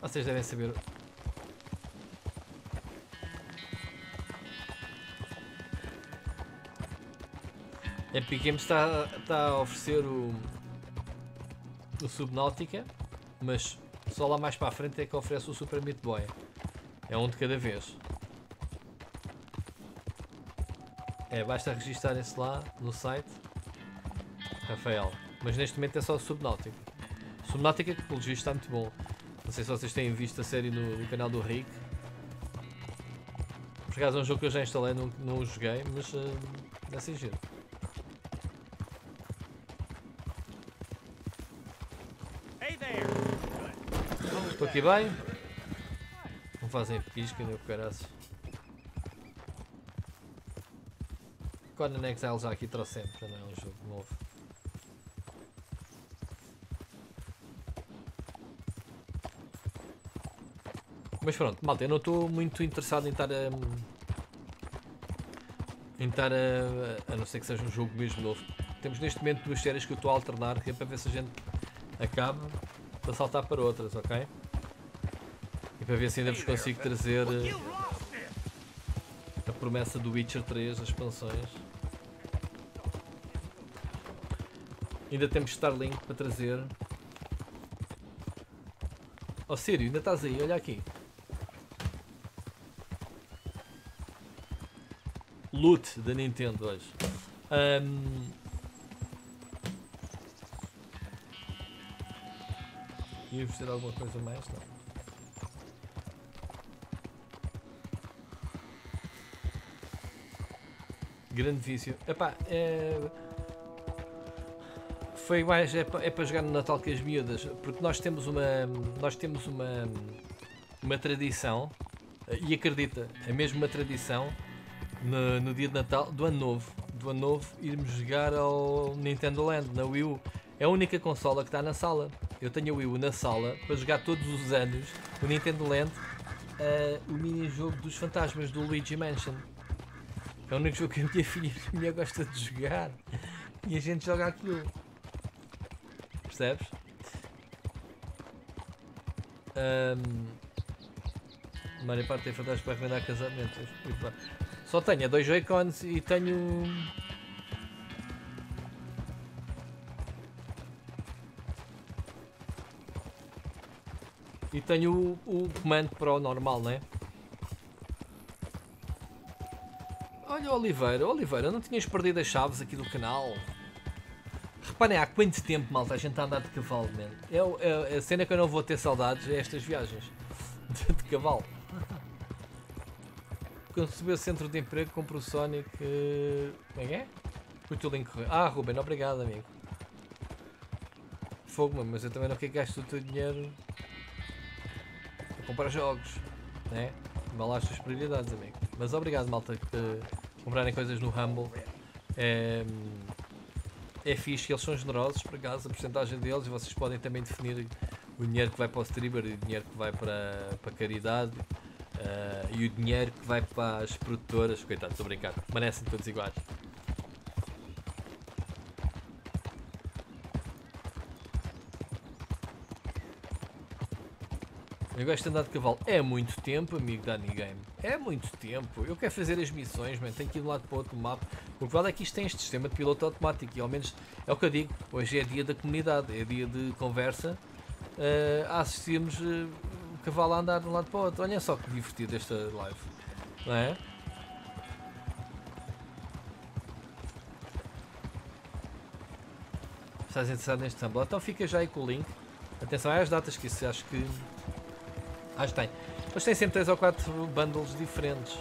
Vocês devem saber. Epic Games está, está a oferecer o, o Subnautica, mas só lá mais para a frente é que oferece o Super Meat Boy. É um de cada vez. É, basta registarem-se lá no site. Rafael. Mas neste momento é só Subnautica. Subnautica que pelo visto está muito bom. Não sei se vocês têm visto a série no, no canal do Rick. Por acaso é um jogo que eu já instalei, não, não o joguei, mas uh, deve ser giro. Estou aqui bem? Não fazem pisca, nem o Conan Exile já aqui trouxemos, não é um jogo novo. Mas pronto, malta, eu não estou muito interessado em estar a. Em estar a. A não ser que seja um jogo mesmo novo. Temos neste momento duas séries que eu estou a alternar, que é para ver se a gente acaba para saltar para outras, ok? E para ver se ainda vos consigo trazer eh, a promessa do Witcher 3, as expansões. Ainda temos Starlink para trazer. Oh sério, ainda estás aí, olha aqui. Loot da Nintendo hoje. Ahm, Ia dizer alguma coisa mais? Não. Grande vício. Epá, é... Foi mais. É para, é para jogar no Natal com as miúdas. Porque nós temos uma. Nós temos uma. Uma tradição. E acredita, é mesmo uma tradição. No, no dia de Natal, do ano novo. Do ano novo, irmos jogar ao Nintendo Land, na Wii U. É a única consola que está na sala. Eu tenho a Wii U na sala para jogar todos os anos o Nintendo Land, eh, o mini-jogo dos fantasmas do Luigi Mansion. É o único jogo que a minha filha a minha gosta de jogar. E a gente joga aquilo. Percebes? Um, Mario Party é fantástico para recomendar bem. Só tenho é dois Joy-Cons e tenho. E tenho o, o comando para o normal, não é? Olha, Oliveira, Oliveira, não tinhas perdido as chaves aqui do canal? Reparem, há quanto tempo, malta, a gente está a andar de cavalo, man. É, o- é- a cena que eu não vou ter saudades é estas viagens *laughs* de, de cavalo. Quando receber o centro de emprego, compro o Sonic. eh, Como é que é? O teu link. Ah, Ruben, obrigado, amigo. Fogo, mano, mas eu também não quero que gastes o teu dinheiro a comprar jogos, né? Vá lá as prioridades, amigo. Mas obrigado, malta, por comprarem coisas no Humble. É, é fixe, eles são generosos, por acaso, a porcentagem deles, vocês podem também definir o dinheiro que vai para o streamer e o dinheiro que vai para, para caridade eh, e o dinheiro que vai para as produtoras. Coitados, estou a brincar, todos iguais. Eu gosto de andar de cavalo. É muito tempo, amigo da Game. É muito tempo. Eu quero fazer as missões, man. tenho que ir de um lado para o outro mapa. O que vale é que isto tem este sistema de piloto automático. E ao menos é o que eu digo. Hoje é dia da comunidade, é dia de conversa. eh, a assistirmos eh, o cavalo a andar de um lado para o outro. Olha só que divertido esta live. Não é? Estás interessado neste Tumblr? Então fica já aí com o link. Atenção às datas que isso acho que. Acho que tem. Mas tem sempre 3 ou 4 bundles diferentes.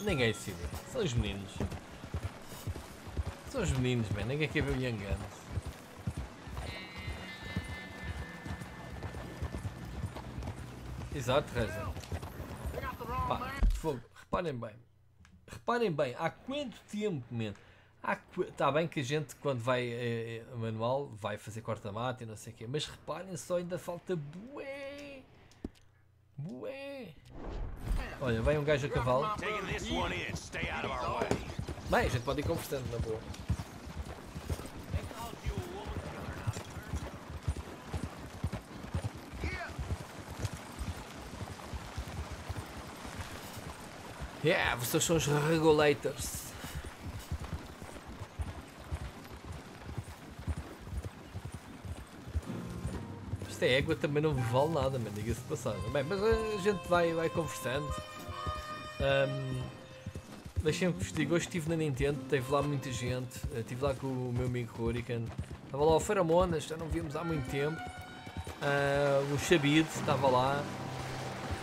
Ninguém decide. São os meninos. São os meninos, man. Ninguém quer ver o Young Guns. Exato, Reza. Pá, fogo. Reparem bem. Reparem bem, há quanto tempo, man? Está bem que a gente, quando vai eh, eh, manual, vai fazer corta-mata e não sei o quê, mas reparem só, ainda falta bué. Bué. Olha, vem um gajo a cavalo. Bem, a gente pode ir conversando, na boa. Yeah, vocês são os regulators. Esta égua também não vale nada, mas diga-se de passagem. Bem, mas a gente vai, vai conversando. Ahm, Deixem-me vos diga, hoje estive na Nintendo, teve lá muita gente, eh, estive lá com o meu amigo Hurricane, estava lá o Feramonas, já não víamos há muito tempo, Ah, o Xabid estava lá,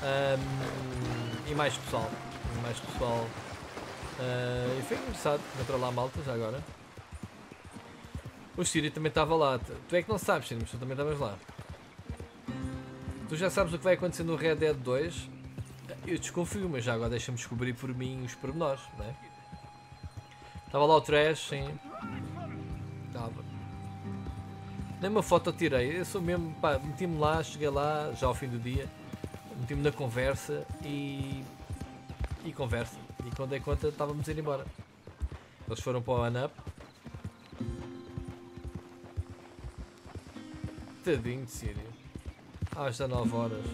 Ahm, e mais pessoal, mais pessoal, Ah, e foi engraçado encontrar lá malta já agora. O Siri também estava lá, tu é que não sabes, Siri, mas tu também estavas lá. Tu já sabes o que vai acontecer no Red Dead 2? Eu desconfio, mas já agora deixa-me descobrir por mim os pormenores, não é? Estava lá o trash, sim. Estava. Nem uma foto tirei. Eu sou mesmo, pá, meti-me lá, cheguei lá, já ao fim do dia. Meti-me na conversa e. E conversa. E quando dei conta estávamos a ir embora. Eles foram para o ANAP. Tadinho de Sírio. Ah, está 9 horas.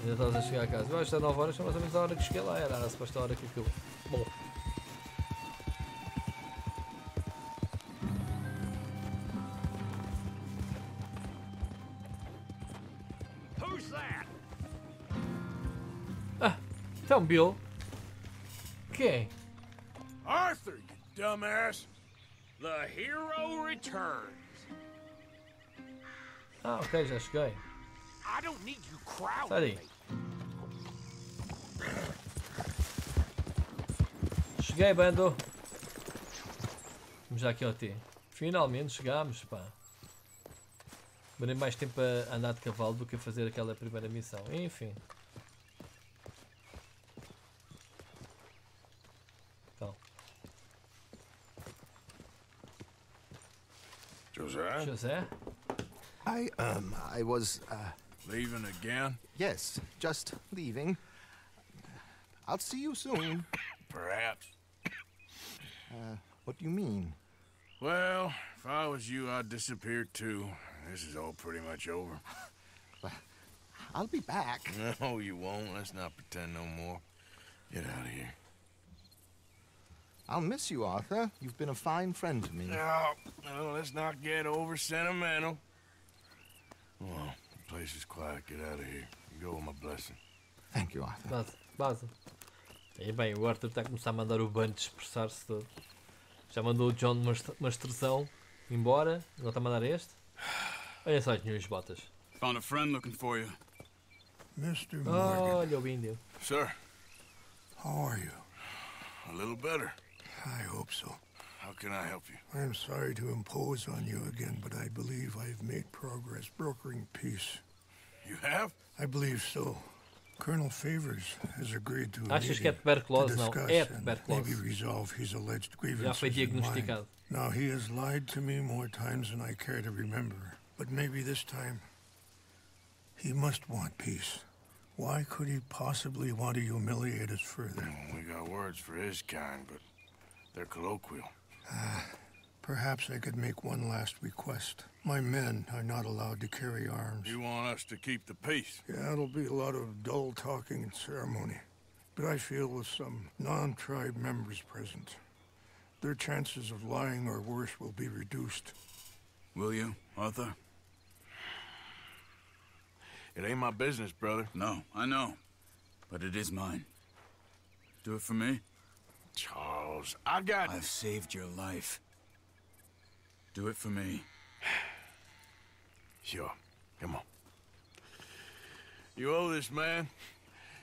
Ainda estás a chegar a casa. Que está 9 horas, foi mais ou menos a hora que cheguei lá. Era a suposta hora que acabou. Bom.
Who's that?
Então, Bill. Quem?
Arthur, you dumbass.
The hero returns.
Ah, ok, já cheguei.
I don't need you crowding.
Cheguei, bando. Vamos já aqui ao T. Finalmente chegámos, pá. Demorei mais tempo a andar de cavalo do que a fazer aquela primeira missão. Enfim.
Josiah,
José?
I, um, I was, uh,
leaving again?
yes, just leaving. I'll see you soon.
Perhaps.
Uh, what do you mean?
Well, if I was you, I'd disappear too. This is all pretty much over. *laughs*
I'll be back. *laughs*
No, you won't. Let's not pretend no more. Get out of here.
I'll miss you, Arthur. You've been a fine friend to me.
No, no, let's not get over sentimental. Well, the place is quiet. Get out of here. You go with my blessing.
Thank you, Arthur.
Base. Base. E bem, o Arthur está a começar a mandar o bando dispersar-se todo. Já mandou o John uma est- uma extensão embora. Agora está a mandar este. Olha só as minhas botas.
Found a friend looking for you.
Mr. Morgan,
Olha o índio.
Sir,
how are you?
a little better.
I hope so.
How can I help you?
I'm sorry to impose on you again, but I believe I've made progress brokering peace.
You have?
I believe so. Colonel Favors has agreed to a
Achas que é
meeting
tuberculose?
to
Não,
discuss
é
and maybe resolve his alleged
Já
grievances
foi diagnosticado.
Now, he has lied to me more times than I care to remember, but maybe this time he must want peace. Why could he possibly want to humiliate us further?
Well, we got words for his kind, but they're colloquial.
Uh, perhaps I could make one last request. My men are not allowed to carry arms.
You want us to keep the peace?
Yeah, it'll be a lot of dull talking and ceremony. But I feel with some non-tribe members present, their chances of lying or worse will be reduced.
Will you, Arthur?
It ain't my business, brother.
No, I know. But it is mine. Do it for me?
Charles, I've got...
I've saved your life. Do it for me. *sighs*
Sure. Come on. You owe this man.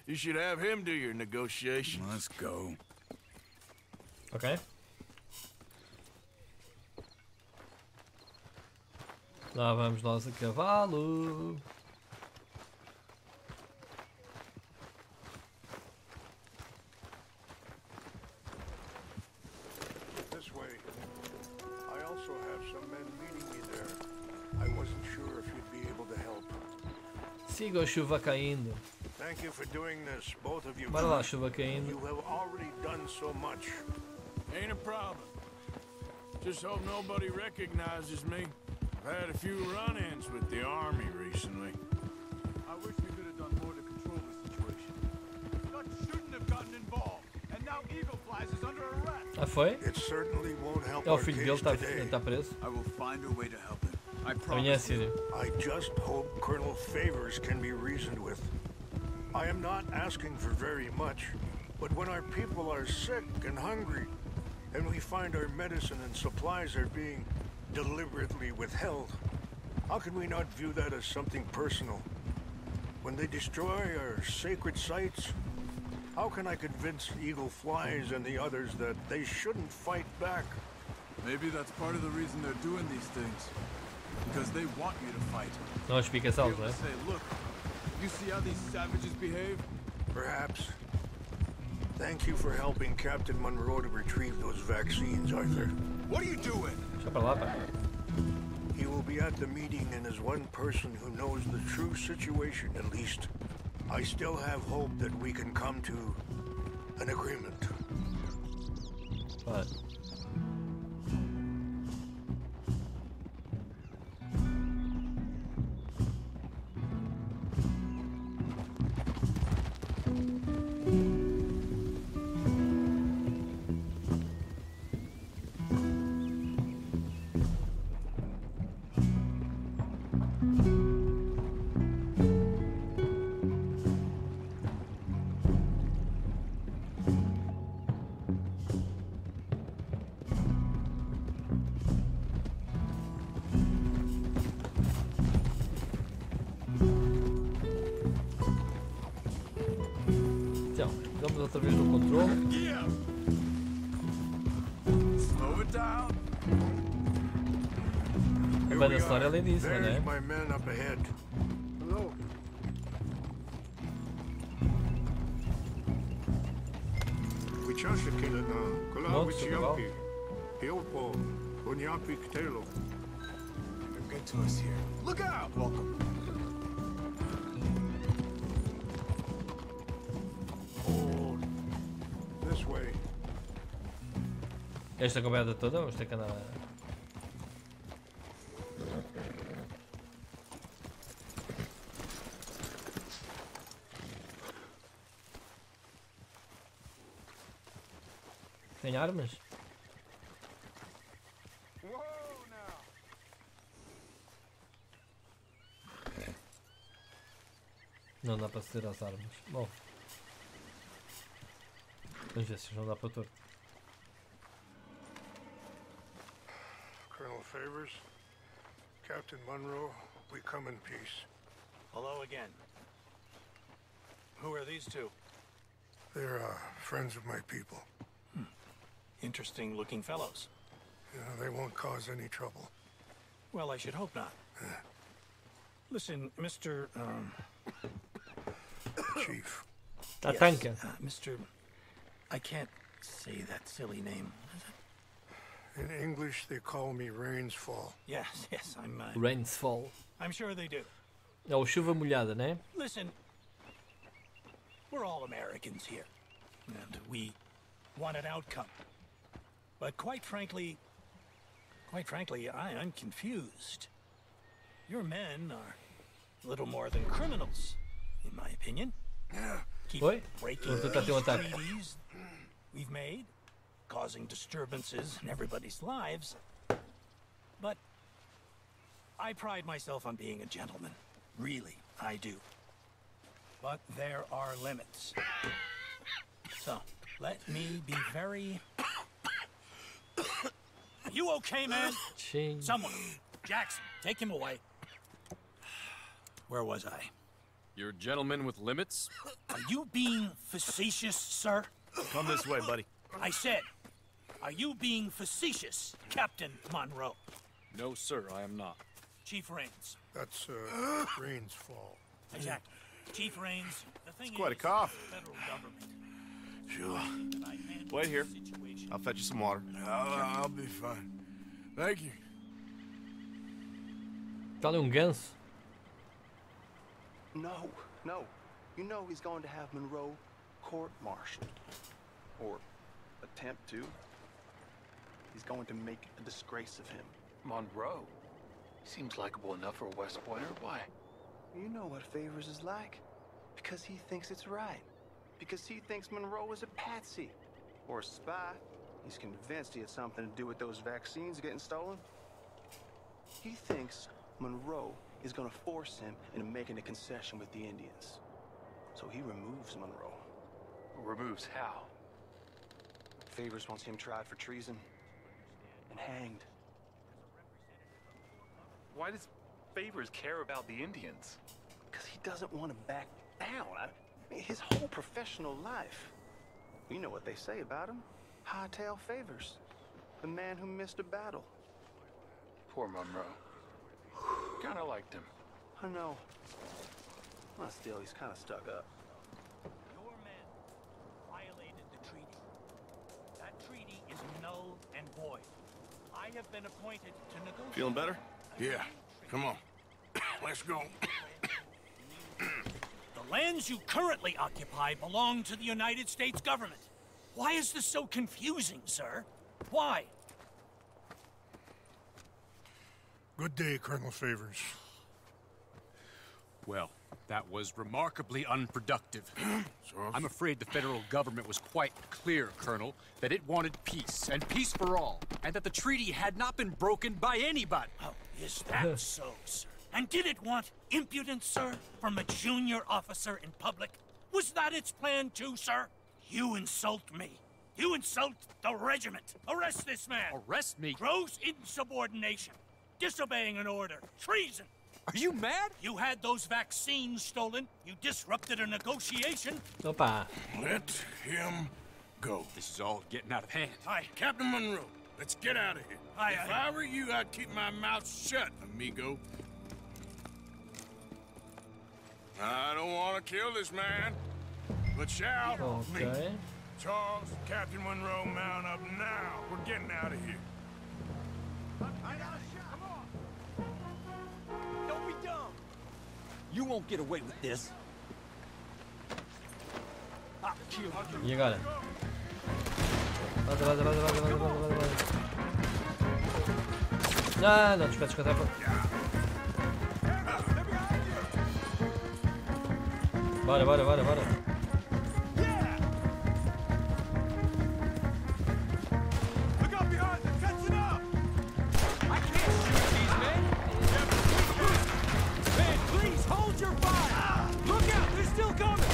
You should have him do your negotiations.
Let's go.
Ok? Lá vamos nós a cavalo. Siga a chuva caindo.
Thank you for doing this, both of you.
Bora lá, chuva caindo.
You have already done so much.
Ain't a problem. Just hope nobody recognizes me. I've had a few run-ins with the army recently.
I wish we could have done more to control the situation. Dutch shouldn't have gotten involved, and now Eagle Flies is under arrest.
Ah, foi?
It certainly won't help
É o
our
filho dele,
case
está
today.
tá preso.
I will find a way to help. I
oh, Amanhã
promise.
Sírio.
I just hope Colonel Favors can be reasoned with. I am not asking for very much, but when our people are sick and hungry, and we find our medicine and supplies are being deliberately withheld, how can we not view that as something personal? When they destroy our sacred sites, how can I convince Eagle Flies and the others that they shouldn't fight back?
Maybe that's part of the reason they're doing these things. Because they want you to fight.
Não há
Be
explicação,
able
não é?
to say, look, you see how these savages behave?
Perhaps. Thank you for helping Captain Monroe to retrieve those vaccines, Arthur.
What are you doing?
Deixa pra lá, pá.
He will be at the meeting and is one person who knows the true situation, at least. I still have hope that we can come to an agreement.
Vai.
Na kula
Nossa, legal.
wichiampi. Hiopo, onyapi ktelo.
They're good to us here. Look out! Welcome.
Hold. This way.
Esta coberta toda, vamos ter que andar. Tem armas?
Whoa now.
Não dá para aceder às armas. Bom. Vamos ver se não dá para torto.
Colonel Favors, Captain Monroe, we come in peace.
Hello again. Who are these two?
They're uh, friends of my people.
Interesting looking fellows.
You know, they won't cause any trouble.
Well, I should hope not. Listen, Mr. Um,
Chief.
Tatanka.
uh, Mr. I can't say that silly name.
In English, they call me Rainsfall.
Yes, *laughs* yes, I'm. Uh,
Rains Fall.
I'm sure they do.
É o chuva molhada, né?
Listen, we're all Americans here, and we want an outcome. But quite frankly, quite frankly, I, I'm confused. Your men are little more than criminals, in my opinion. Keep
Oi?
breaking
Vou tentar ter
peace
ataque.
treaties we've made, causing disturbances in everybody's lives. But I pride myself on being a gentleman. Really, I do. But there are limits. So, let me be very. Are you okay, man?
Sim.
Someone. Jackson, take him away. Where was I?
You're a gentleman with limits?
Are you being facetious, sir?
Come this way, buddy.
I said, are you being facetious, Captain Monroe?
No, sir, I am not.
Chief Rains.
That's uh, *gasps* Rainsfall.
Exactly. Chief Rains, the thing
quite a cough.
Federal government.
Sure.
that I handle
Wait here. I'll fetch you some water.
I'll, I'll be fine. Thank you.
Está ali um ganso.
No, no. You know he's going to have Monroe court-martialed. Or attempt to. He's going to make a disgrace of him.
Monroe. He Seems likable enough for a West Pointer. Why?
You know what Favors is like. Because he thinks it's right. Because he thinks Monroe is a patsy. Or a spy. He's convinced he had something to do with those vaccines getting stolen. He thinks Monroe is gonna force him into making a concession with the Indians. So he removes Monroe.
Removes how?
Favors wants him tried for treason and hanged.
Why does Favors care about the Indians?
Because he doesn't want to back down. I I mean, his whole professional life. You know what they say about him. Hightail favors. The man who missed a battle.
Poor Monroe. Kinda liked him.
I know. Well, still, he's kinda stuck up.
Your men violated the treaty. That treaty is null and void. I have been appointed to negotiate...
Feeling better? Yeah. Come on. *coughs* Let's go.
The lands you currently occupy belong to the United States government. Why is this so confusing, sir? Why?
Good day, Colonel Favors.
Well, that was remarkably unproductive. *clears throat* I'm afraid the federal government was quite clear, Colonel, that it wanted peace, and peace for all, and that the treaty had not been broken by anybody.
Oh, is that so, sir? And did it want impudence, sir, from a junior officer in public? Was that its plan too, sir? You insult me. You insult the regiment. Arrest this man.
Arrest me?
Gross insubordination. Disobeying an order. Treason.
Are you mad?
You had those vaccines stolen. You disrupted a negotiation.
Opa!
Let him go.
This is all getting out of hand.
Hi.
Captain Monroe, let's get out of here.
Aye,
if
aye.
I were you, I'd keep my mouth shut, amigo. I don't want to kill this man, but shall me.
Ok.
Charles, Captain Monroe, mount up now. We're getting out of here.
don't be dumb.
You won't get away with this.
I'll kill you.
E agora? Vaza, vaza, vaza, vaza, vaza, vaza, vaza, vaza. Bora, bora, bora, bora.
Look out behind them! Catch it up! I can't shoot these men! Man, please hold your fire! Look out! They're still coming!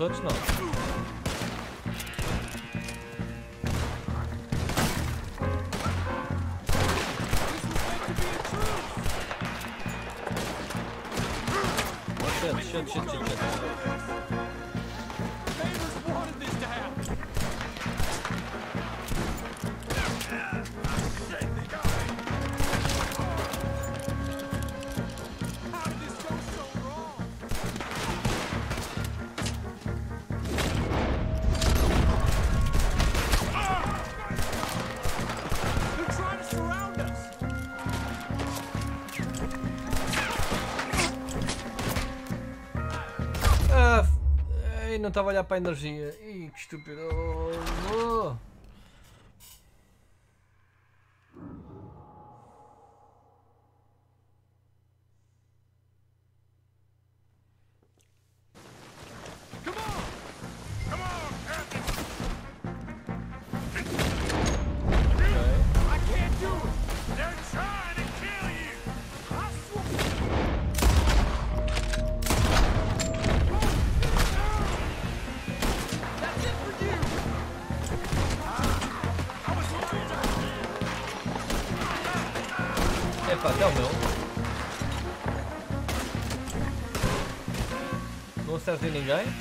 Estão não estava a olhar para a energia. Ih, que estúpido. Não acerta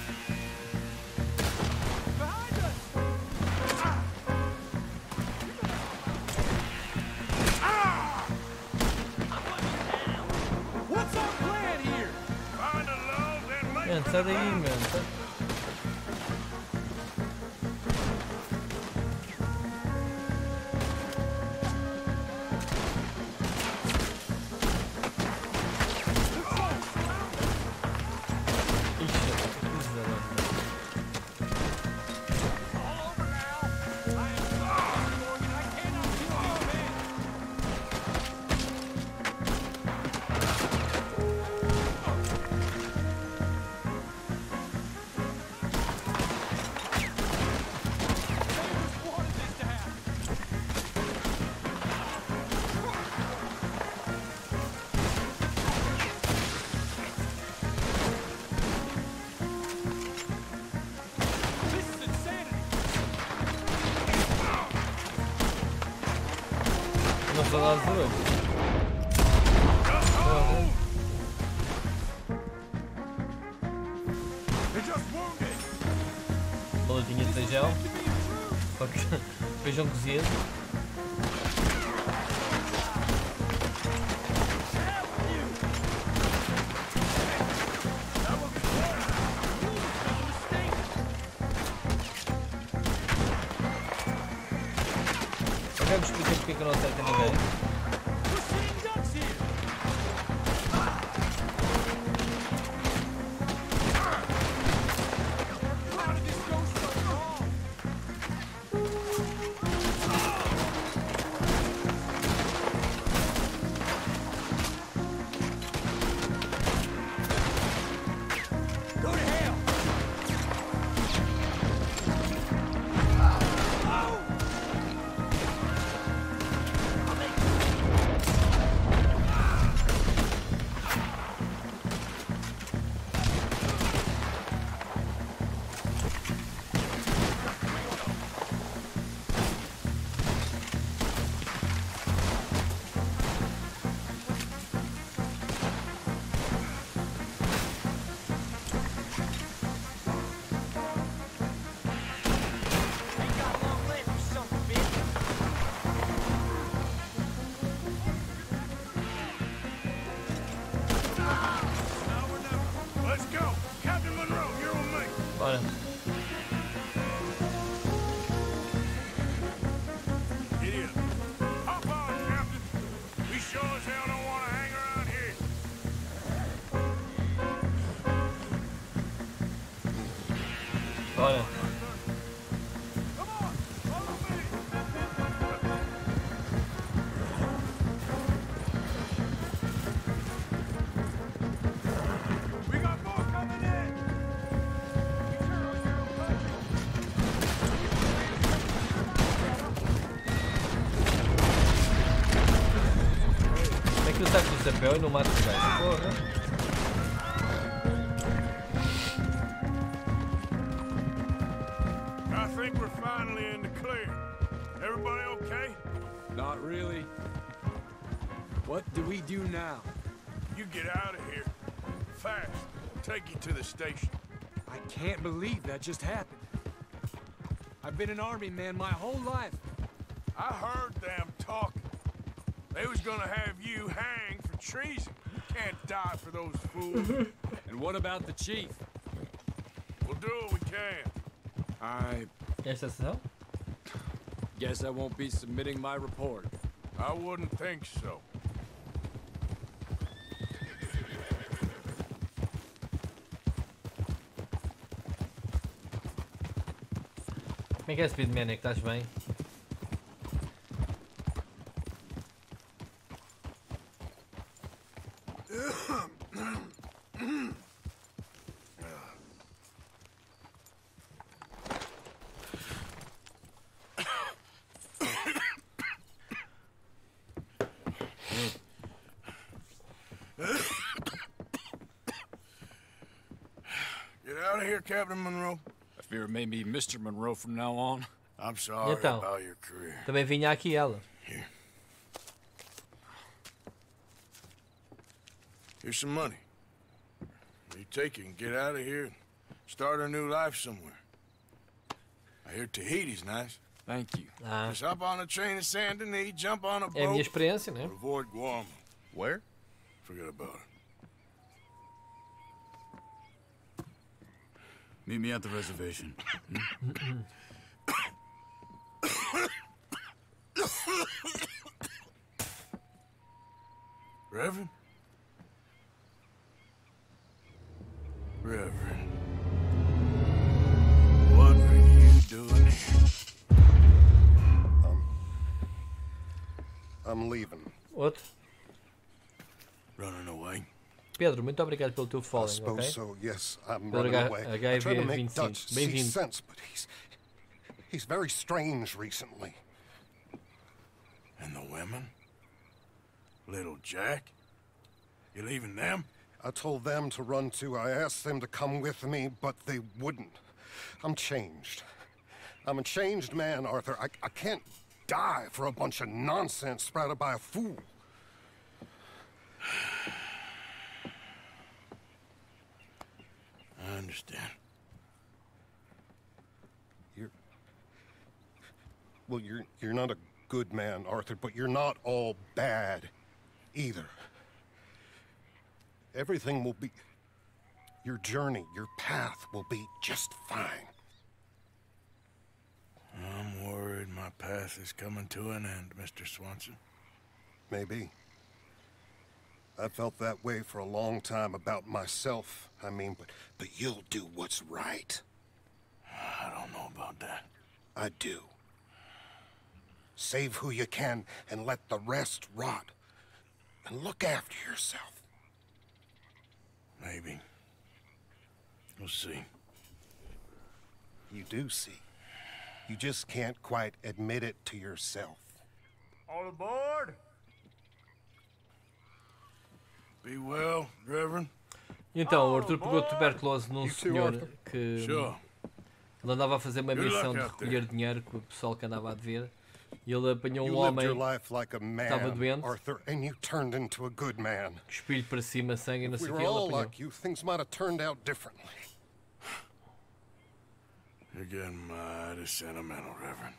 me.
To the station.
I can't believe that just happened. I've been an army man my whole life.
I heard them talking. They was gonna have you hanged for treason. You can't die for those fools. *laughs*
And what about the chief?
we'll do what we can.
I
Esta sessão?
guess I won't be submitting my report.
I wouldn't think so.
Como é que é Speedman? É que estás bem?
Get out of here, Captain Monroe.
I fear it may be Mr. Monroe from now on.
I'm sorry
Então.
about your career.
Também vinha aqui ela. Here.
Here's some money. You take it and get out of here and start a new life somewhere. I hear Tahiti's nice.
Thank you.
Ah,
Just hop on a train to Saint Denis, jump on a
é a minha
boat,
experiência, né?
but avoid Guam.
Where?
Forget about it.
Meet me at the reservation. Hmm?
Reverend? Reverend. What are you doing here?
Um, I'm leaving.
What?
Running away?
Pedro, muito obrigado pelo teu
I
following,
suppose
ok?
so, yes. I'm
Pedro
running away. I try to make
HV25.
Dutch see
Bem-vindo.
sense, but he's he's very strange recently.
And the women? Little Jack? You leaving them?
I told them to run too. I asked them to come with me, but they wouldn't. I'm changed. I'm a changed man, Arthur. I, I can't die for a bunch of nonsense sprouted by a fool.
I understand.
You're well, you're you're not a good man, Arthur, but you're not all bad either. Everything will be your journey, your path will be just fine.
I'm worried my path is coming to an end, Mr. Swanson.
Maybe. I felt that way for a long time about myself. I mean, but but you'll do what's right. *sighs*
I don't know about that.
I do. Save who you can and let the rest rot. And look after yourself.
Maybe. We'll see.
You do see. You just can't quite admit it to yourself.
All aboard! Be well, Reverend.
Então, o Arthur pegou tuberculose num senhor que
Sure.
ele andava a fazer uma missão de recolher dinheiro com o pessoal que andava a dever e ele apanhou um homem,
a
estava doente.
Arthur, and you turned into a good man.
cuspiu-lhe para cima sangue e não sei o que, ele apanhou.
like you, things might have turned out differently.
You're getting mighty sentimental, Reverend.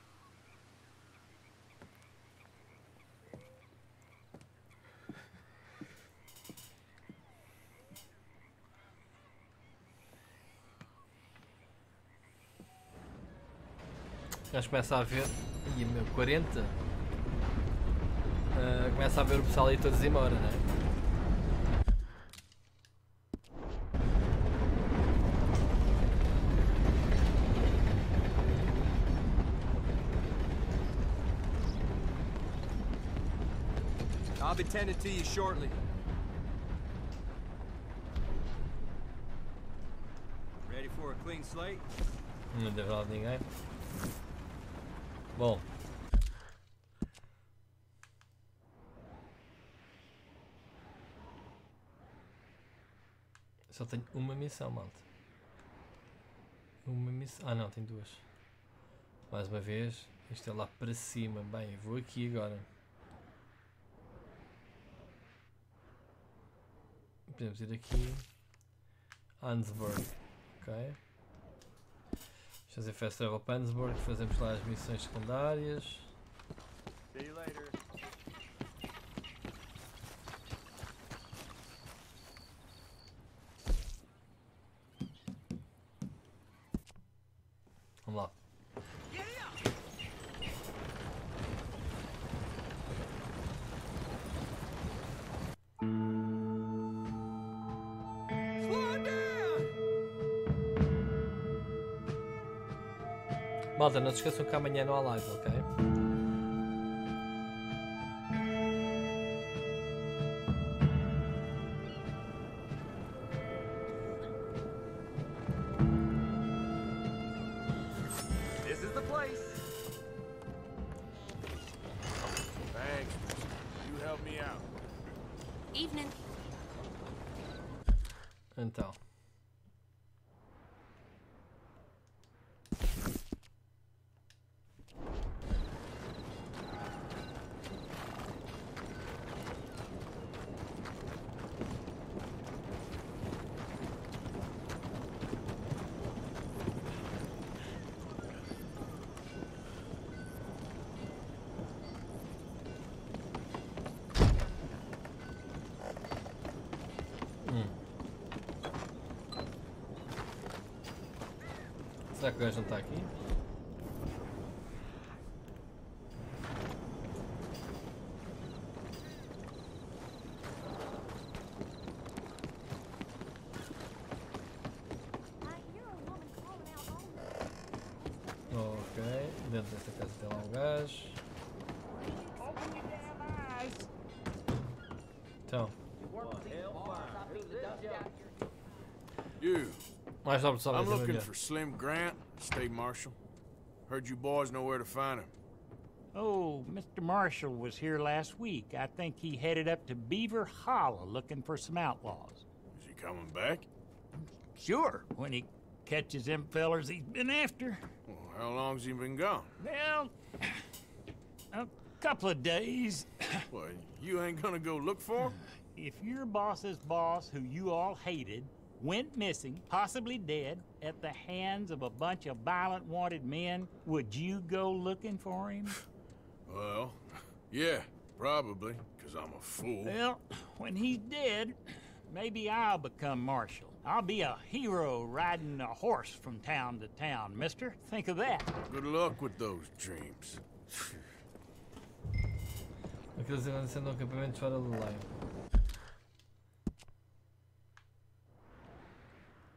Gajo começa a ver. Ih, meu, 40? Ah, começa a ver o pessoal aí todos embora, não é?
I'll be tending to you shortly. Ready for a clean slate?
Não deve lá ninguém. Bom. Só tenho uma missão, malta. Uma missão. Ah não, tem duas. Mais uma vez. Isto é lá para cima. Bem, vou aqui agora. Podemos ir aqui. Ansburg. Ok. Fazer Fast Travel Pansburg, fazemos lá as missões secundárias.
See you later.
Malta, não se esqueçam que amanhã não há live, ok? Mais sobre só
I'm looking for Slim Grant, State Marshal. Heard you boys know where to find him.
Oh, Mr. Marshall was here last week. I think he headed up to Beaver Hollow looking for some outlaws.
Is he coming back?
Sure, when he catches them fellers he's been after.
Well, how long's he been gone?
Well, a couple of days.
What, you ain't gonna go look for him?
If your boss's boss, who you all hated, went missing, possibly dead, at the hands of a bunch of violent wanted men, would you go looking for him?
Well, yeah, probably, because I'm a fool.
Well, when he's dead, maybe I'll become marshal. I'll be a hero riding a horse from town to town, mister. Think of that.
Good luck with those dreams.
Aqueles acontecendo no acampamento fora do lago.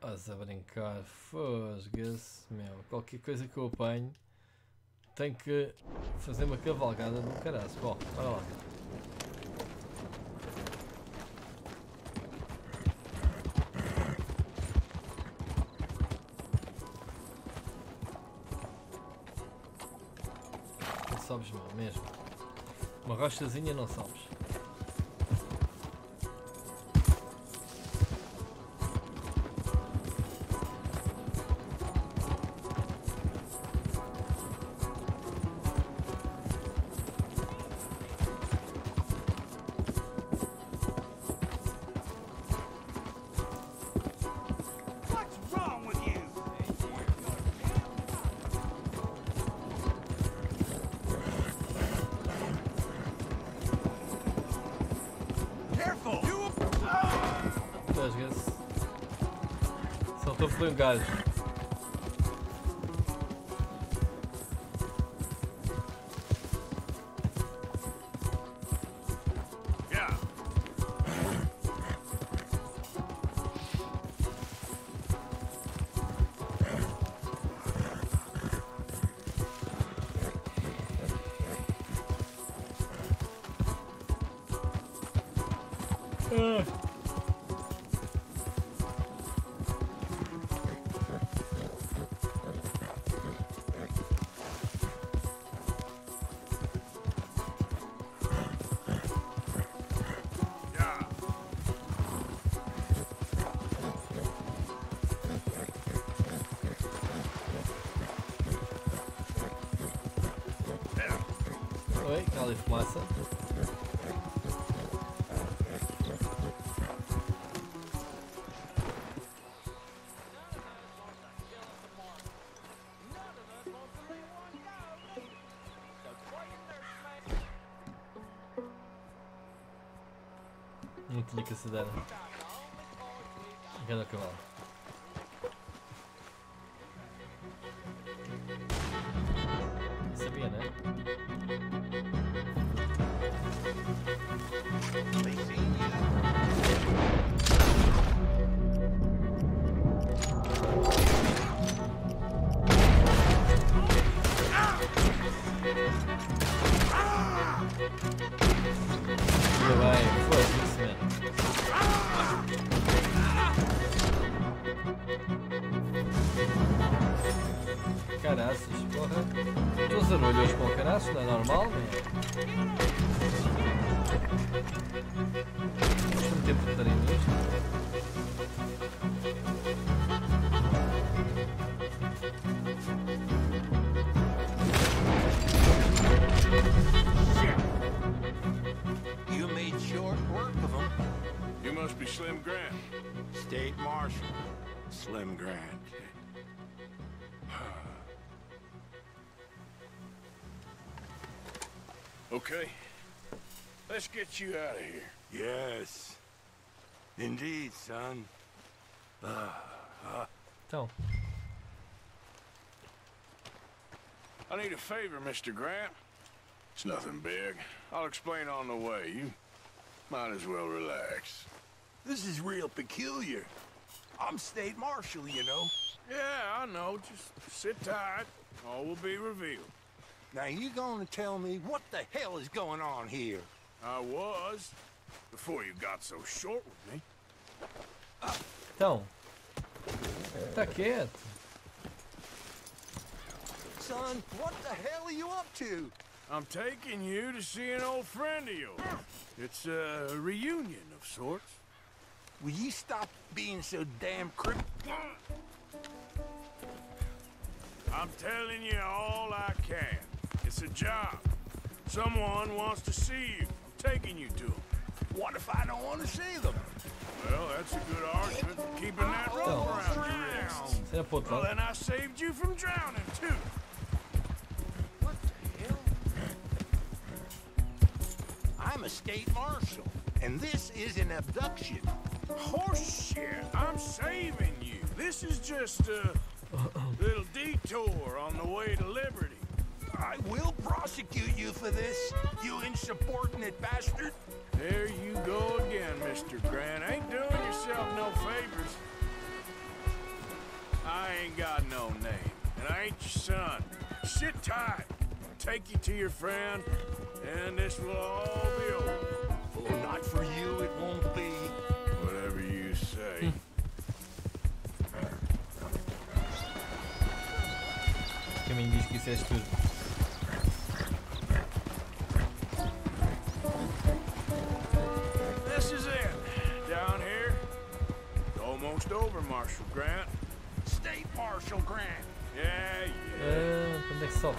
Estás a brincar, fosga-se, meu. Qualquer coisa que eu apanho, tenho que fazer uma cavalgada do caraço. Bom, bora lá. Não sabes mal, mesmo. Uma rochazinha não sabes.
Portugal.
Okay. Let's get you out of here.
Yes. Indeed, son.
Então.
I need a favor, Mr. Grant. It's nothing big. I'll explain on the way. You might as well relax.
This is real peculiar. I'm state marshal, you know.
Yeah, I know. Just sit tight. All will be revealed.
Now you gonna tell me what the hell is going on here?
I was, before you got so short with me.
Então. Tá quieto.
Son, what the hell are you up to?
I'm taking you to see an old friend of yours. It's a reunion of sorts.
Will you stop being so damn cryptic?
I'm telling you all I can. It's a job. Someone wants to see you. I'm taking you to them.
What if I don't want to see them?
Well, that's a good argument for keeping that rope
Então,
around your wrist.
você é pro outro
Well, then I saved you from drowning, too.
What the hell? I'm a state marshal, and this is an abduction.
Horseshit! I'm saving you. This is just a little detour on the way to liberty.
I will prosecute you for this, you insubordinate bastard.
There you go again, Mr. Grant. Ain't doing yourself no favors. I ain't got no name, and I ain't your son. Sit tight. I'll take you to your friend, and this will all be over.
Well, not for you, it won't be.
Whatever you say.
Que mim diz que isso és tudo.
Almost over, Marshal Grant.
State Marshal Grant.
Yeah, yeah.
Ah, onde é que sobe?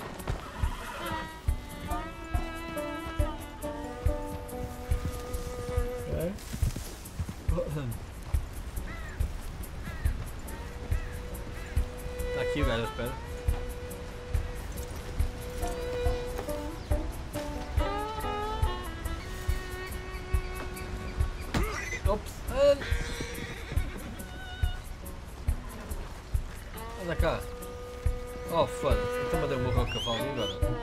Ok. Está aqui o gajo à espera. Anda cá! Oh, foda-se. Então mandei morrer ao cavalo e agora?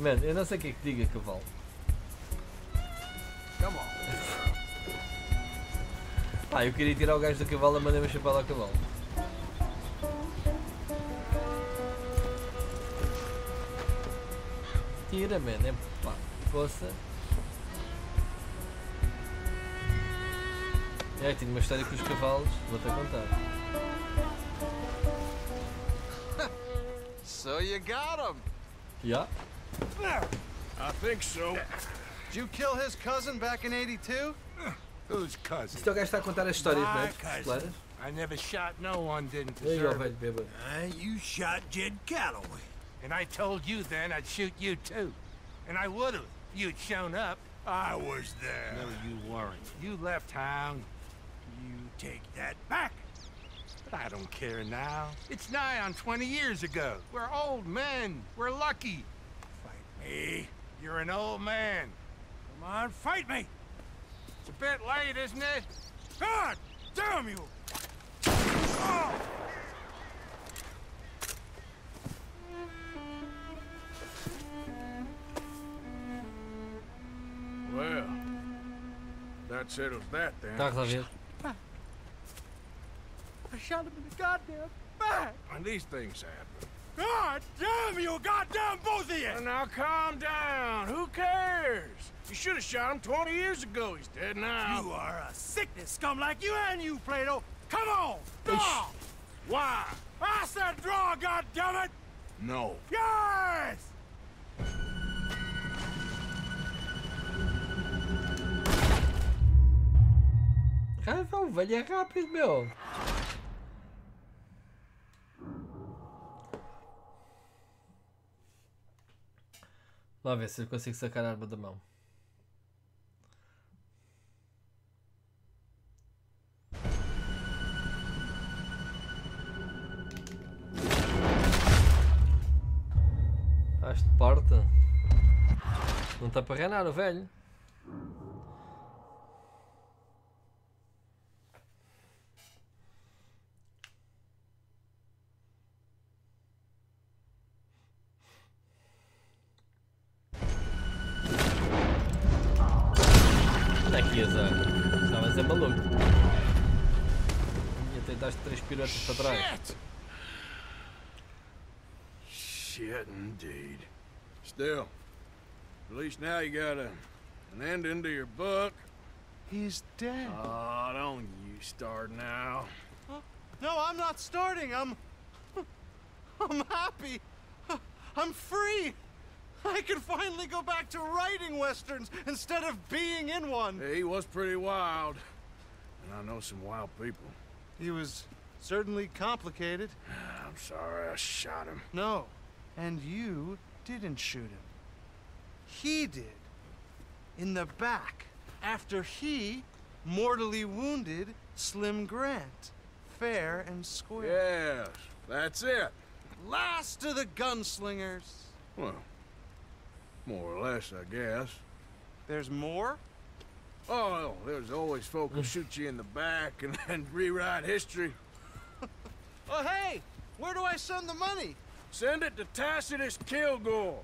Mano, eu não sei o que é que diga cavalo.
Come on.
Ah, eu queria tirar o gajo do cavalo e mandei-me chapéu ao cavalo. Tira, mano. É pá. Poça. É, tenho uma história com os cavalos. Vou-te contar. *laughs*
So you got him.
Já?
I think so.
Did you kill his cousin back in 82?
Whose cousin?
Isto é o gajo está a contar as histórias, não é?
My cousin.
Claras?
I never shot no one didn't
E
deserve it. Uh, you shot Jed Calloway. And I told you then I'd shoot you too. And I would have. You'd shown up. I was there. No, you weren't. You left town. You take that back. But I don't care now. It's nigh on 20 years ago. We're old men. We're lucky. Fight me. You're an old man. Come on, fight me. It's a bit late, isn't it? God damn you! Oh!
Well, that settles that then.
Está resolvido.
I shot him in the goddamn back!
And these things happen.
God damn you, goddamn both of you!
Well, now calm down. Who cares? You should have shot him 20 years ago. He's dead now.
You are a sickness scum like you and you, Plato! Come on! Draw!
Why?
I said draw, goddammit!
No.
Yes!
Raiva, o velho é rápido, meu. Lá ver se eu consigo sacar a arma da mão. Acho de porta. Não está para reinar o velho. Maluco. E até daste três piruetas para trás.
Shit! Shit, indeed. Still, at least now you got a, an ending to your book.
He's dead.
Oh, don't you start now.
No, I'm not starting. I'm. *laughs* I'm happy. I'm free. I can finally go back to writing westerns instead of being in one.
He was pretty wild. And I know some wild people.
He was certainly complicated. *sighs*
I'm sorry I shot him.
No, and you didn't shoot him. He did. In the back, after he mortally wounded Slim Grant. Fair and square.
Yes, that's it.
Last of the gunslingers.
Well, more or less, I guess.
There's more?
Oh, there's always folk who shoot you in the back and then *laughs* rewrite history. *laughs*
Oh, hey! Where do I send the money?
Send it to Tacitus Kilgore.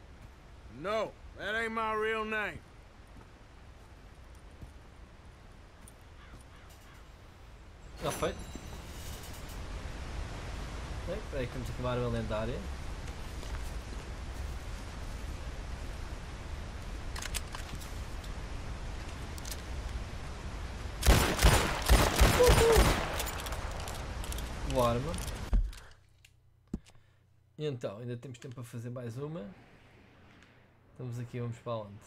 No, that ain't my real name.
Já foi. Bem, Espera aí que vamos acabar O arma. Então, ainda temos tempo para fazer mais uma. Estamos aqui, vamos para onde?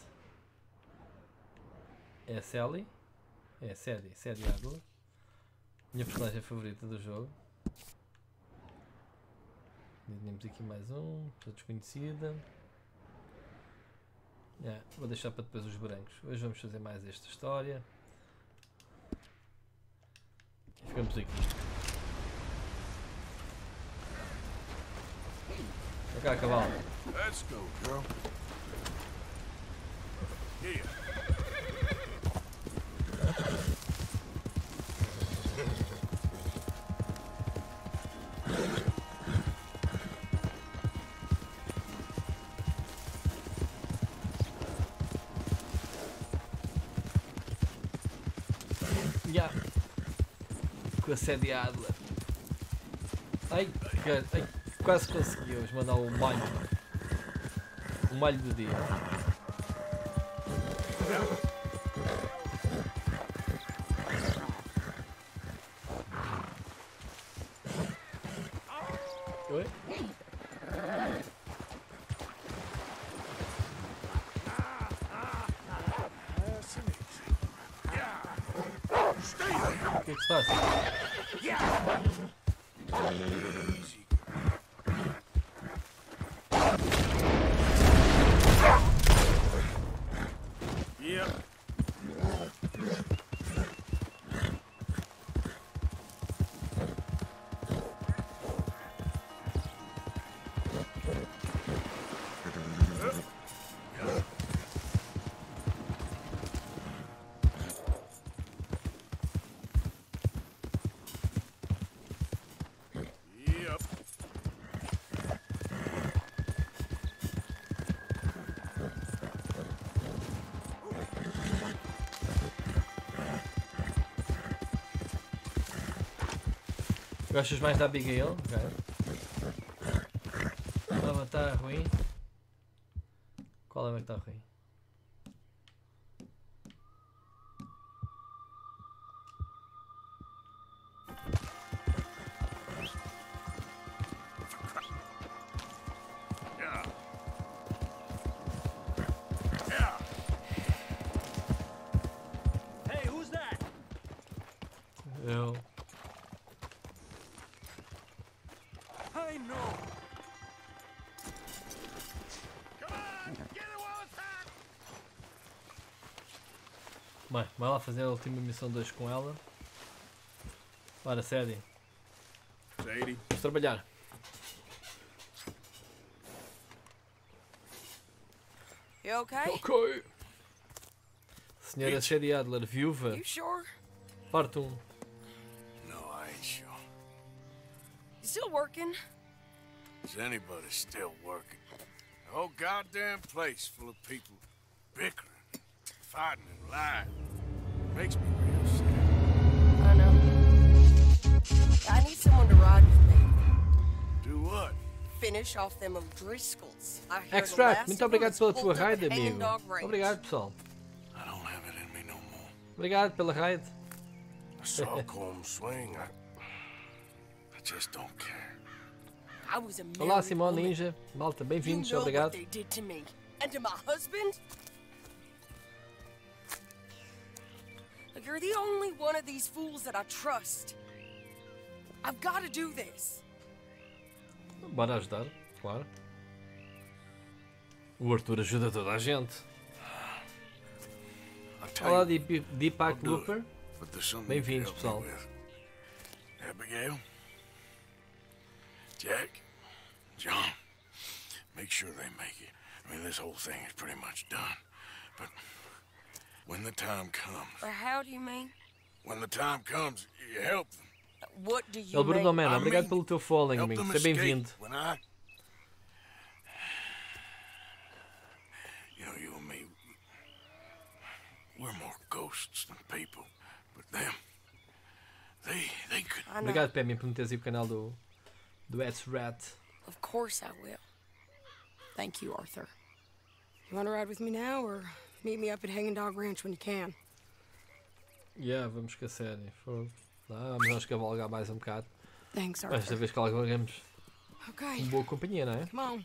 É a Sally. É a Sadie, Sadie Adler. Minha personagem favorita do jogo. Ainda Temos aqui mais um, a desconhecida. Yeah, vou deixar para depois os brancos. Hoje vamos fazer mais esta história. E ficamos aqui. Vem cá, cavalo.
Let's go, girl. Here.
Com a sede Adler. Ai, ai, quase conseguimos mandar o malho. O malho do dia. Gostas mais da Abigail? Ruim. Qual é que está ruim? Vai lá fazer a última missão 2 com ela. Bora, Sadie.
Sadie.
Vamos trabalhar.
You okay?
Ok. Senhora Sadie Adler, viúva.
You sure?
Parte 1.
No, I ain't sure.
You still working?
Is anybody still working? The whole goddamn place full of people bickering, fighting, and lying. Makes me real sad.
I know. I need someone
to
ride
with
me. Do
what?
Finish
off
them
O'Driscolls.
Extract.
Muito
obrigado pela
tua
raid, amigo.
Obrigado, pessoal.
I don't have it in me no more.
Obrigado pela raid.
I swing. I, I just don't care.
I was a
Olá, Simão Ninja. Malta, bem-vindos.
You know
obrigado.
What they did to me. And to my husband? You're the only one of these fools that I trust. I've got to do this.
Bora ajudar, claro. O Arthur ajuda toda a gente. Olá, Deep- Deepak
I'll do it,
Looper.
but there's something you can
Bem-vindos,
help
pessoal.
Abigail, Jack, John, make sure they make it. I mean, this whole thing is pretty much done. But when the time comes,
Or how do you mean?
when the time comes, you help them.
What do you
El Bruno
mean?
Man,
I
obrigado
mean,
pelo teu following,
help
amigo.
them
Seja
escape.
bem-vindo.
When I, you know, you and me, we're more ghosts than people. But them, they, they could.
I know.
Obrigado, Pemi, por me teres aí pro canal do, do Eds Rat.
Of course I will. Thank you, Arthur. You want to ride with me now, or meet me up at Hanging Dog Ranch when you can?
Yeah, vamos com a série. Fogo. Ah, Vamos cavalgar mais um bocado.
Thanks,
Esta
Arthur.
vez cavalgamos
Okay.
com boa companhia, não é?
Come on.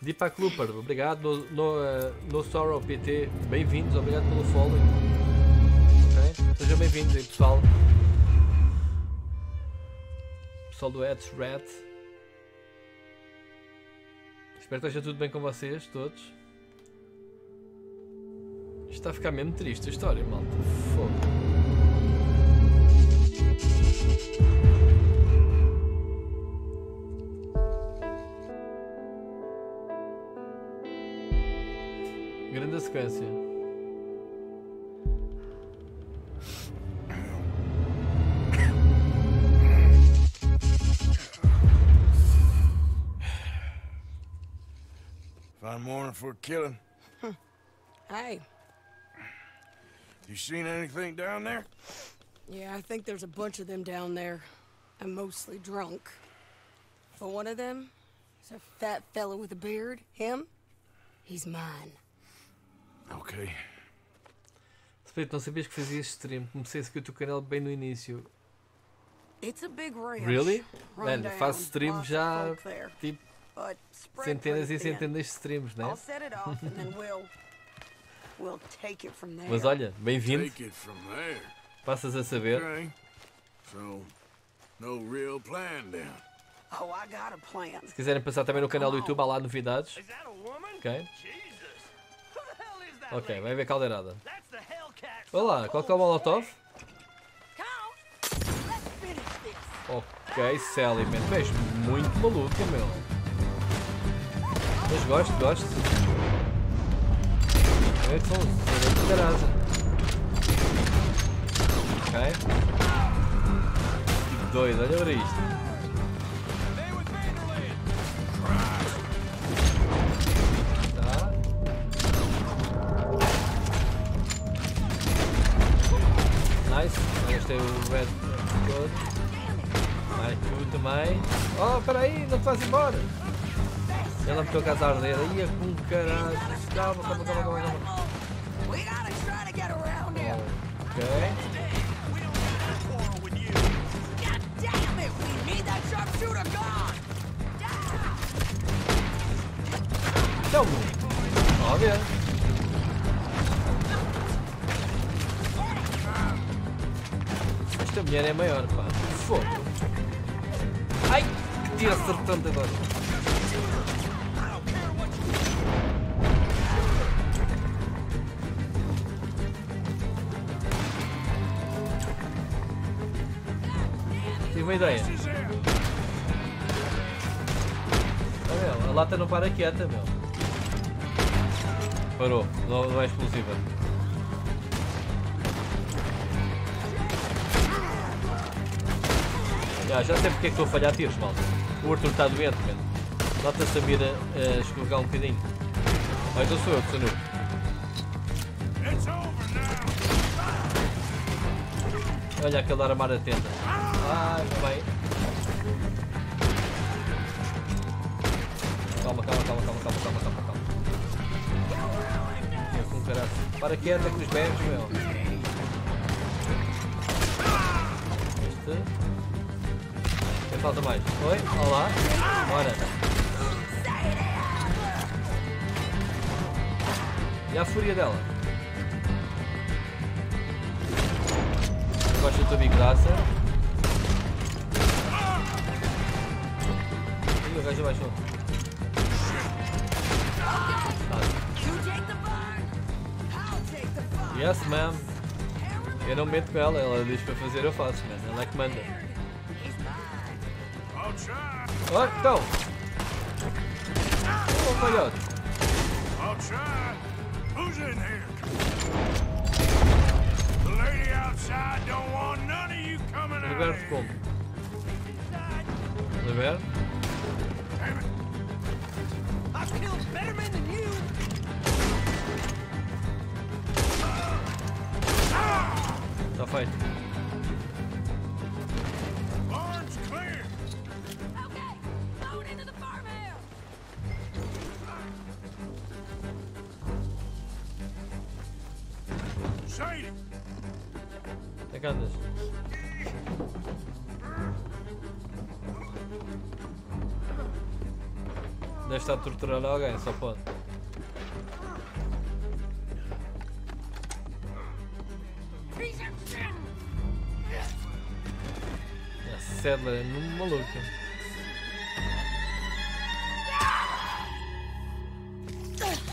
Deepak Looper, obrigado. No, no, eh, no Sorrow PT, bem-vindos, obrigado pelo following. Ok? Sejam bem-vindos aí, pessoal. Pessoal do Eds Rat. Espero que esteja tudo bem com vocês, todos. Isto está a ficar mesmo triste a história, malta. Fogo. Grande sequência.
Fine morning for a killing.
Hey.
You seen anything down there?
Yeah, I think there's a bunch of them down there. I'm mostly drunk. But one of them is a fat fella with a beard. Him? He's mine.
Okay.
Split, não sabias que fazias stream. Comecei a seguir o teu canal bem no início.
It's a big ranch.
Really? Mano, faço stream já tipo centenas e centenas de streams, né?
I'll set it off and then *laughs* we'll we'll take it from there.
Mas olha, bem-vindo. Passas a saber.
Okay. So, no real plan then.
Oh, I got a plan.
Se quiserem passar também no canal do YouTube, há lá novidades. Ok? Ok, vai haver caldeirada. Olá, qual que é o Molotov? Ok, Sally, man. Tu és muito maluca, meu. Mas gosto, gosto. É que são são de carasa. Ok. Que doido, olha. Tá. É o Red Code. Mais tu também. Oh, peraí, não vais embora. Ela toca a arder. Ia com caralho. Calma, calma, calma, calma. calma. Ok. Então, óbvio. Esta mulher é maior, pá. Fogo. Ai, que tiro acertante agora. Uma ideia. Olha, meu, a lata não para quieta, meu. Parou, não, é explosiva. Já, já sei porque é que estou a falhar tiros, malta. O Arthur está doente, mano. Nota-se a mira a escorregar um bocadinho. Ah, então sou eu que sou noob. Olha aquele armar a tenda. Ai, bem. Calma, calma, calma, calma, calma, calma, calma, calma. É com caralho. Para quieto é com os berros, meu. Este. Quem falta mais? Oi? Olá? Ora. E a fúria dela? Gosta da tua bigraça? Yes, ma'am. Eu não meto com ela, ela diz para fazer, eu faço, man. Ela é que manda. Oh, então! Oh, falhote!
I'll try. Who's
Deve estar a torturar alguém, só pode. A Sadler é mesmo maluca.
you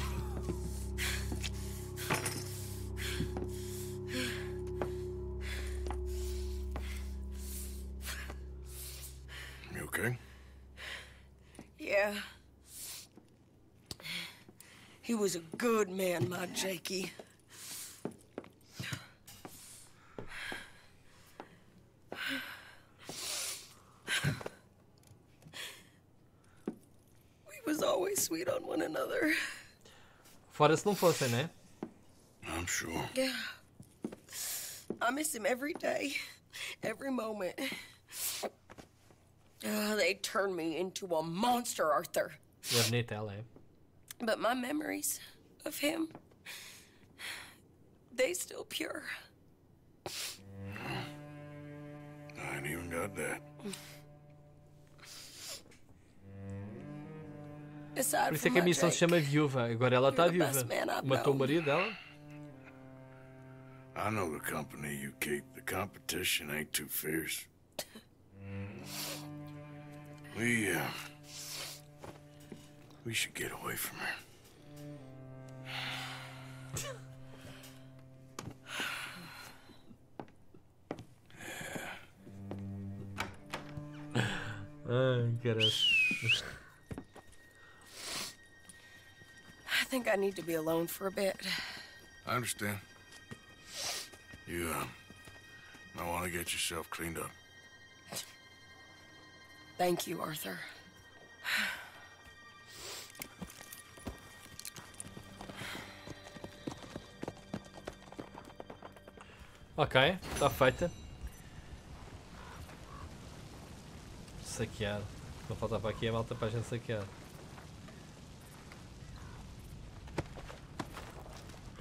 was a good man, my Jakey. We was always sweet on one another.
Fora se não fossem, né?
I'm sure.
Yeah. I miss him every day, every moment. Uh, they turned me into a monster, Arthur.
E é bonita ela, é?
But my memories of him, they still pure.
I ain't even got that.
Aside
Por isso é
from
que a
my
missão se chama Viúva. Agora ela está
the
viúva.
best man I've
Matou o
known.
marido dela?
I know the company you keep. The competition ain't too fierce. We, uh. We should get away from her. *sighs*
Ai, *sighs* caralho.
I think I need to be alone for a bit.
I understand. You, uh. might want to get yourself cleaned up.
Thank you, Arthur. *sighs*
Ok, está feita. Saquear. Não faltava aqui a malta para a gente saquear.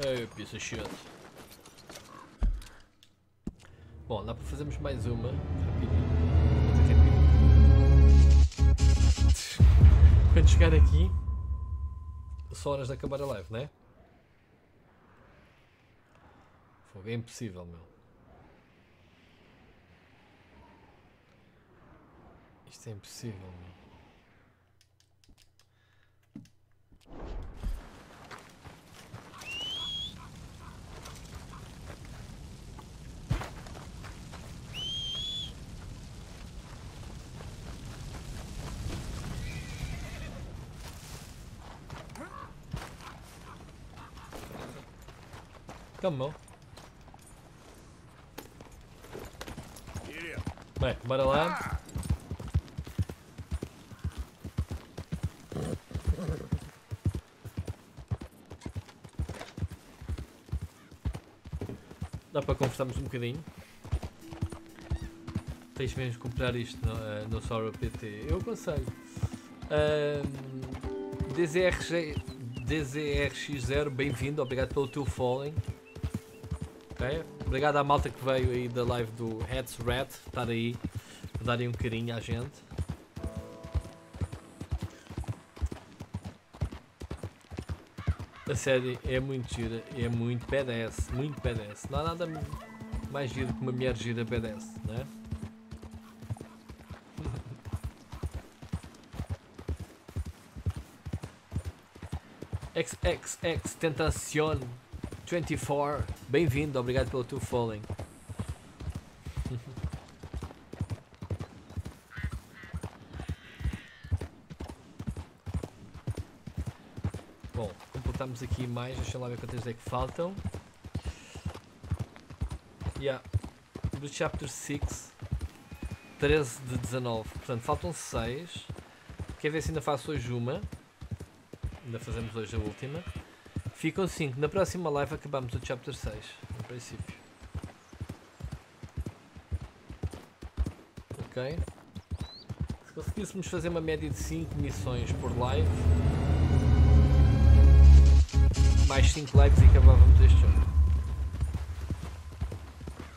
Ei, piece of shit. Bom, dá para fazermos mais uma. Rapidinho. Quando chegar aqui, são horas de acabar a live, não é? Fogo, é impossível, meu. Isto é impossível, meu. Come on. Bem, bora lá. Dá para conversarmos um bocadinho. Tens mesmo de comprar isto no, eh, no Sora PT. Eu aconselho. DZRX, DZRX0, bem-vindo, obrigado pelo teu following. Ok? Obrigado à malta que veio aí da live do Heads Rat, estar aí, a darem um carinho à gente. A série é muito gira, é muito badass, muito badass. Não há nada mais giro que uma mulher gira badass, *laughs* não é? XXX Tentacion 24, bem-vindo, obrigado pelo teu following. *laughs* Bom, completamos aqui mais, deixa lá ver quantas é que faltam. Yeah. Do chapter 6, 13 de 19, portanto faltam 6. Quer ver se ainda faço hoje uma? Ainda fazemos hoje a última. Ficam 5. Na próxima live acabamos o chapter 6, no princípio. Ok? Se conseguíssemos fazer uma média de 5 missões por live, mais 5 lives e acabávamos este jogo.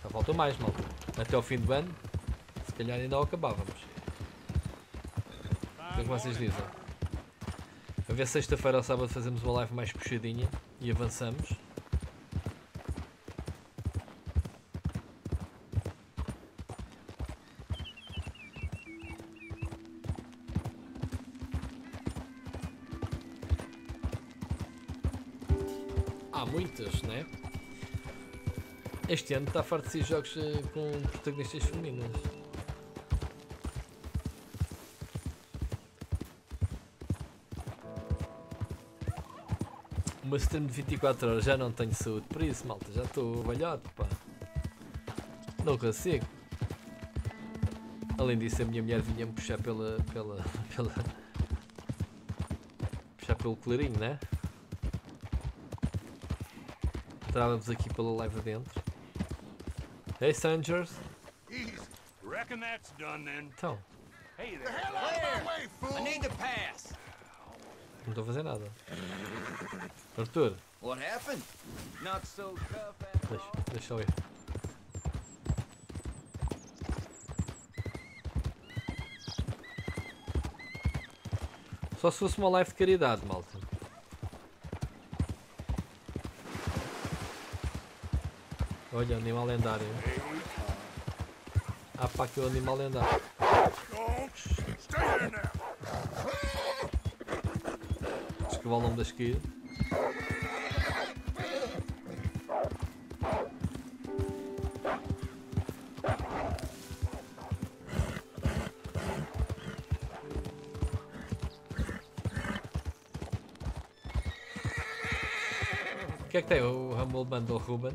Já faltam mais, malta. Até ao fim do ano, se calhar ainda o acabávamos. O que é que vocês dizem? A ver sexta-feira ou sábado fazemos uma live mais puxadinha e avançamos. Há muitas, né? Este ano está farto de ser jogos eh, com protagonistas femininas. Uma stream de 24 horas já não tenho saúde por isso, malta. Já estou velhote, pá. Não consigo. Além disso, a minha mulher vinha-me puxar pela. pela. *laughs* pela. puxar pelo clarinho, né? Entrávamos aqui pela live adentro. Hey, strangers.
Reckon that's done then.
Então,
Hey there. Hell out of my way, fool!
I need to pass.
não estou a fazer nada. Arthur,
What happened? Not so tough after
deixa, deixa eu ir. Só se fosse uma live de caridade, malta. Olha, animal lendário. Ah pá, que o animal lendário. Escovar o nome da esquerda. É tem o Humble Bundle Ruben?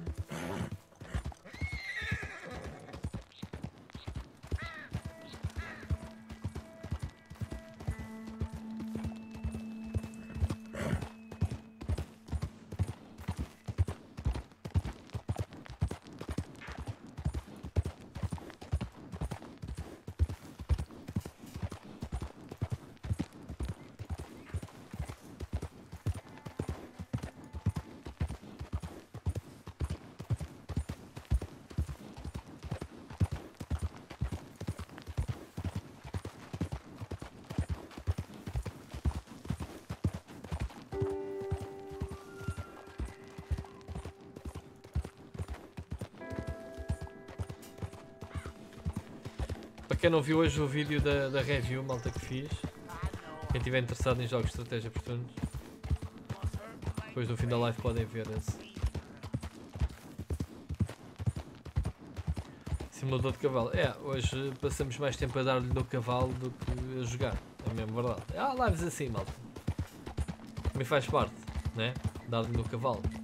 Quem não viu hoje o vídeo da, da review, malta que fiz, quem estiver interessado em jogos de estratégia por turnos, depois no fim da live podem ver esse. Simulador de cavalo. É, hoje passamos mais tempo a dar-lhe no cavalo do que a jogar. É mesmo verdade. Há lives assim, malta. Também faz parte, né? Dar-lhe no cavalo.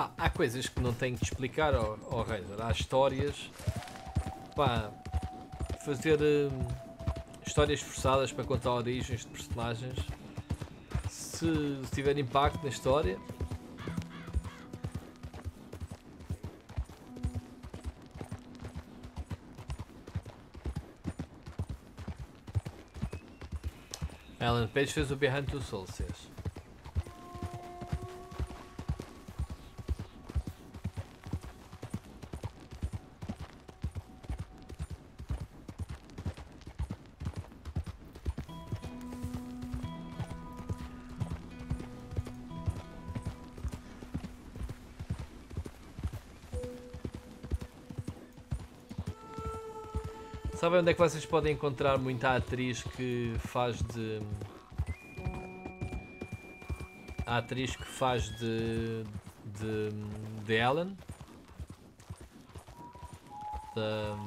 Pá, há coisas que não tenho que explicar ao, ao Razer. Há histórias. Pá, fazer hum, histórias forçadas para contar origens de personagens. Se, se tiver impacto na história. Alan Page fez o Behind Two Souls. Sabem onde é que vocês podem encontrar muita atriz que faz de. A atriz que faz de. de. de Ellen? Da.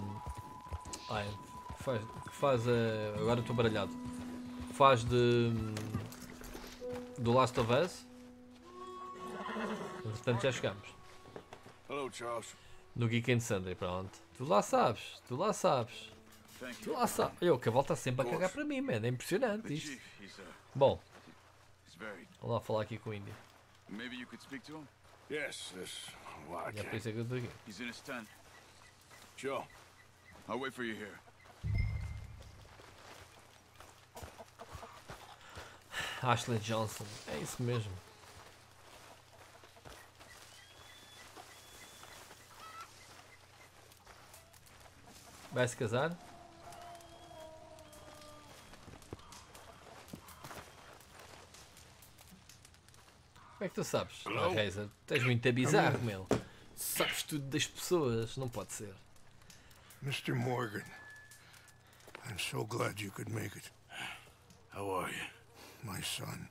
Ai, faz, que faz a. Agora estou baralhado. Faz de. do Last of Us. Portanto já chegamos.
Hello, Charles.
No Geek and Sunday, pronto. Tu lá sabes, tu lá sabes. Sabes. Olha, o cavalo está sempre a cagar para mim, man. É impressionante isto.
Uh,
Bom, vamos lá falar aqui com o Indy.
Maybe you could speak to him?
Yes, yes. Why, I
E é é que eu estou aqui.
He's in his tent.
Sure.
I'll wait for you here.
Ashley Johnson. É isso mesmo. Vai se casar? Como é que tu sabes?
Hello?
Razer, tu és muito bizarro, meu. Sabes tudo das pessoas, não pode ser.
Mr. Morgan, I'm so glad you could make it.
How are you?
My son.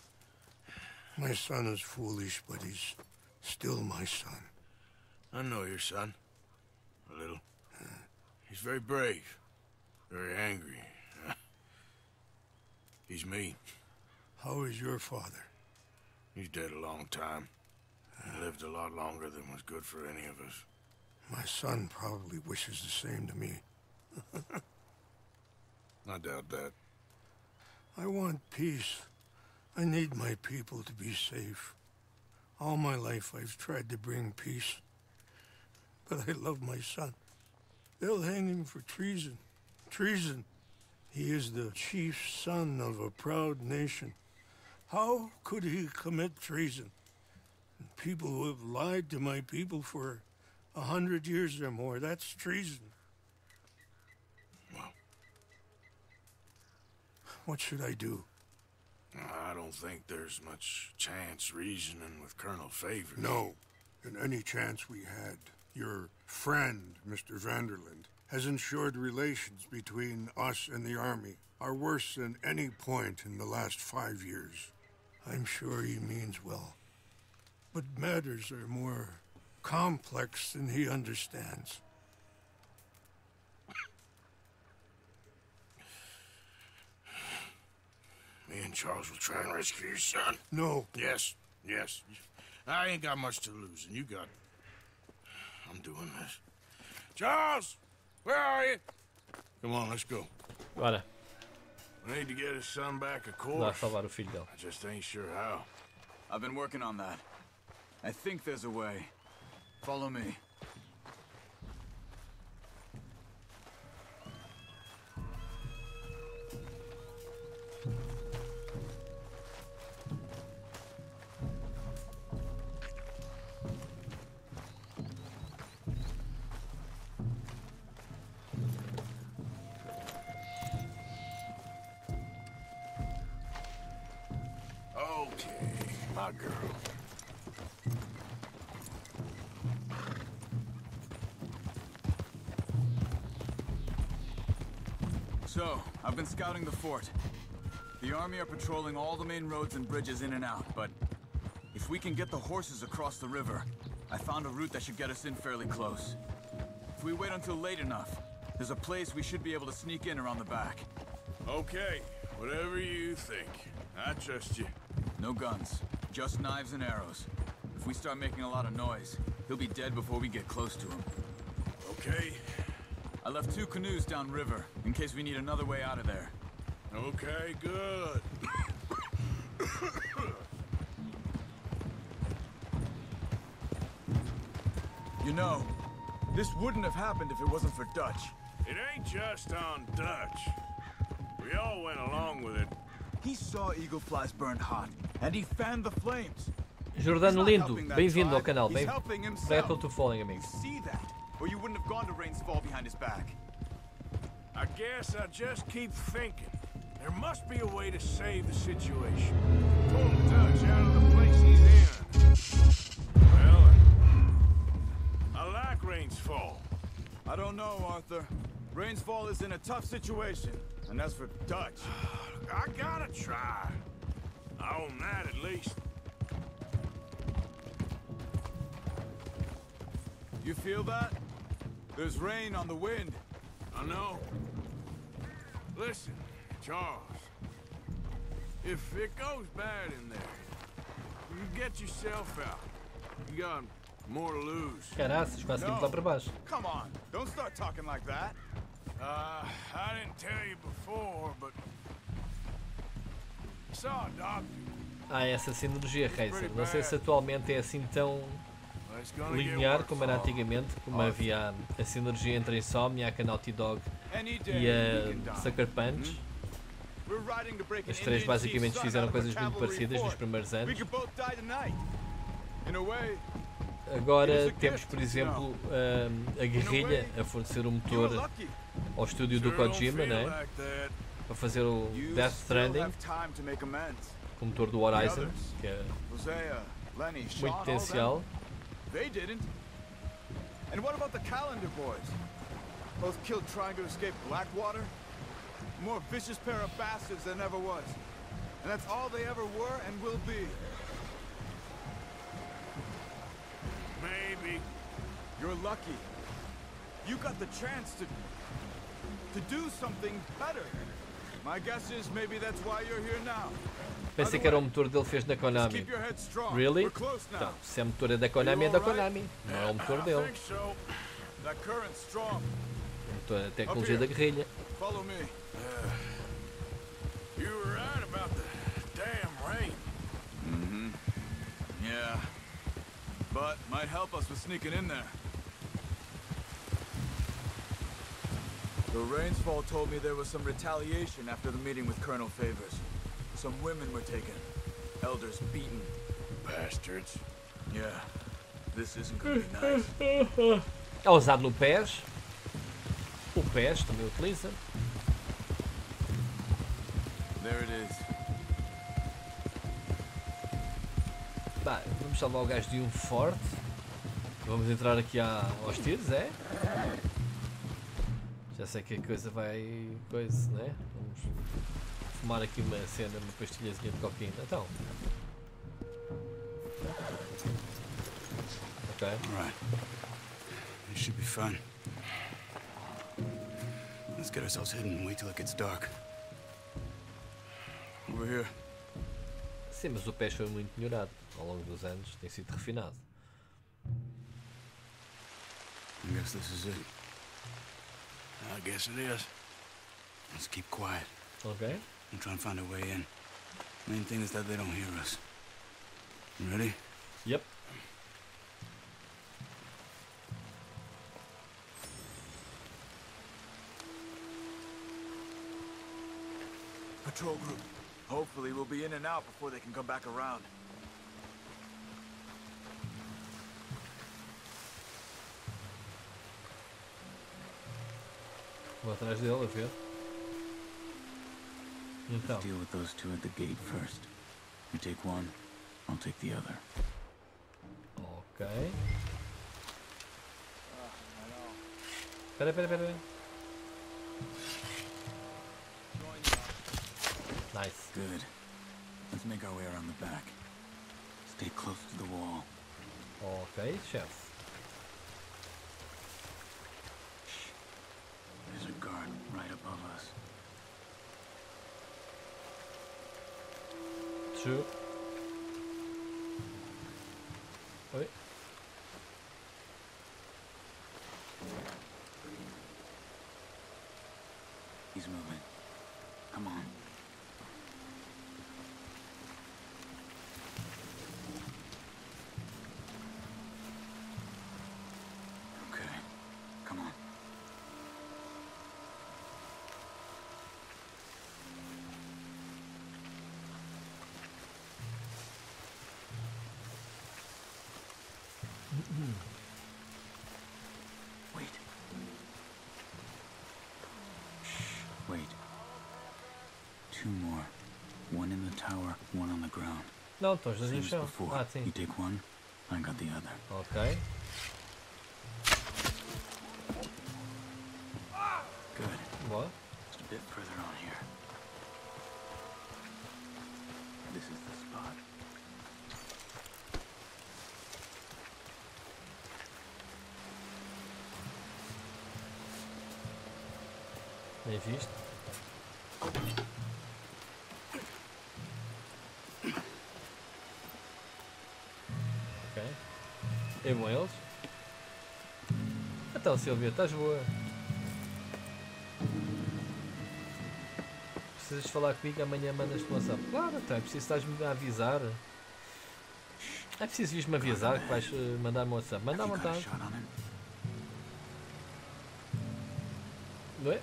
My son is foolish, but he's still my son.
I know your son. A little. He's very brave. Very angry. *laughs* He's mean.
How is your father?
He's dead a long time. He lived a lot longer than was good for any of us.
My son probably wishes the same to me. *laughs*
I doubt that.
I want peace. I need my people to be safe. All my life I've tried to bring peace. But I love my son. They'll hang him for treason. Treason. He is the chief son of a proud nation. How could he commit treason? People who have lied to my people for a hundred years or more, that's treason. What should I do?
I don't think there's much chance reasoning with Colonel Favors.
No. And any chance we had, your friend, Mr. Vanderland, has ensured relations between us and the Army are worse than any point in the last five years. I'm sure he means well. But matters are more complex than he understands.
Me and Charles will try and rescue your son.
No.
Yes, yes. I ain't got much to lose, and you got. I'm doing this. Charles, where are you? Come on, let's go.
Bora,
We need to get his son back, of
lá
course.
salvar o filho dele.
I just ain't sure how.
I've been working on that. I think there's a way. Follow me. I've been scouting the fort. The army are patrolling all the main roads and bridges in and out, but if we can get the horses across the river, I found a route that should get us in fairly close. If we wait until late enough, there's a place we should be able to sneak in around the back.
Okay, whatever you think. I trust you.
No guns, just knives and arrows.
If we start making a lot of noise, he'll be dead before we get close to him.
Okay.
I left two canoes downriver, in case we need another way out of there.
Okay, good. *coughs*
You know, this wouldn't have happened if it wasn't for Dutch.
It ain't just on Dutch. We all went along with it.
He saw eagle flies burned hot, and he fanned the flames.
Jordano Lindo, bem-vindo ao canal. Bem...
helping himself.
Obrigado pelo teu following, amigo.
see that, or you wouldn't have gone to Rain's Fall behind his back.
I guess I just keep thinking. There must be a way to save the situation. Pull Dutch out of the place he's in. Well, uh, I like Rain's Fall.
I don't know, Arthur. Rain's Fall is in a tough situation, and as for Dutch, *sighs*
I gotta try. I own that at least.
you feel that? There's rain on the wind.
I know. Listen, Charles. If it goes bad in there, you get yourself out. You got more to lose.
Caraças, quase que lá para baixo.
Come on, don't start talking like that.
Uh, I didn't tell you before, but I saw a doctor.
Ah, essa sinergia Racer. Não sei se atualmente é assim tão linear como era antigamente, como havia a sinergia entre a Insomniac, a Naughty Dog e a. Sucker Punch.
Break
As três basicamente fizeram
a
coisas muito parecidas nos primeiros anos.
a
Agora temos, por exemplo, hum, a guerrilha a fornecer o
you
motor ao estúdio do Kojima, né? Para fazer o Death Stranding, o motor do Horizon, que é muito potencial.
They didn't. And what about the Calendar boys? Both killed trying to escape Blackwater? More vicious pair of bastards than ever was. And that's all they ever were and will be.
Maybe.
You're lucky. You got the chance to to do something better. My guess is maybe that's why you're here now.
Pensei que era o motor dele fez na Konami. Really? Então, se é motor é da Konami, é da Konami. Não é o motor dele. motor, a tecnologia da guerrilha.
Rain.
Mm-hmm. Yeah. But might help us with sneaking in there. The Rainsfall told me there was some retaliation after the meeting with Colonel Favors. Some women were taken. Elders beaten.
Bastards.
Yeah. This isn't gonna be nice.
É usado no PES. O PES também utiliza.
There it is.
Bah, vamos salvar o gajo de um forte. Vamos entrar aqui à, aos tiros, é? Já sei que a coisa vai. coisa, né? Vamos fumar aqui uma cena, uma pastilhazinha de cocaína. Então. Ok.
All right. This should be fun. Let's get ourselves hidden and wait till it gets dark.
Over here.
Sim, mas o PES foi muito melhorado ao longo dos anos, tem sido refinado.
I guess this is it. I guess it is. Let's keep quiet
Ok?
And try and find a way in. Main thing is that they don't hear us. You ready?
Yep.
Patrol group. Hopefully we'll be in and out before they can come back around.
Vou atrás dele a ver. Então.
Deal with those two at the gate first. You take one, I'll take the other.
Ok. Espera, espera, espera. Nice.
Good. Let's make our way around the back. Stay close to the wall.
Ok, chefe.
There's a guard right above us.
True. Oi?
He's moving. Come on. Two more. One in the tower, one on the ground.
Não, estão os dois no
as
chão.
before.
Ah, sim.
You take one, I got the other.
Ok.
Good.
Boa.
Just a bit further on here. This is the spot.
Bem É bom eles? Então, Silvia, estás boa? Precisas falar comigo amanhã mandas-te um WhatsApp. Claro, então é preciso estás-me a avisar. É preciso vires-me avisar que vais eh, mandar-me um WhatsApp. Manda à vontade. Não é?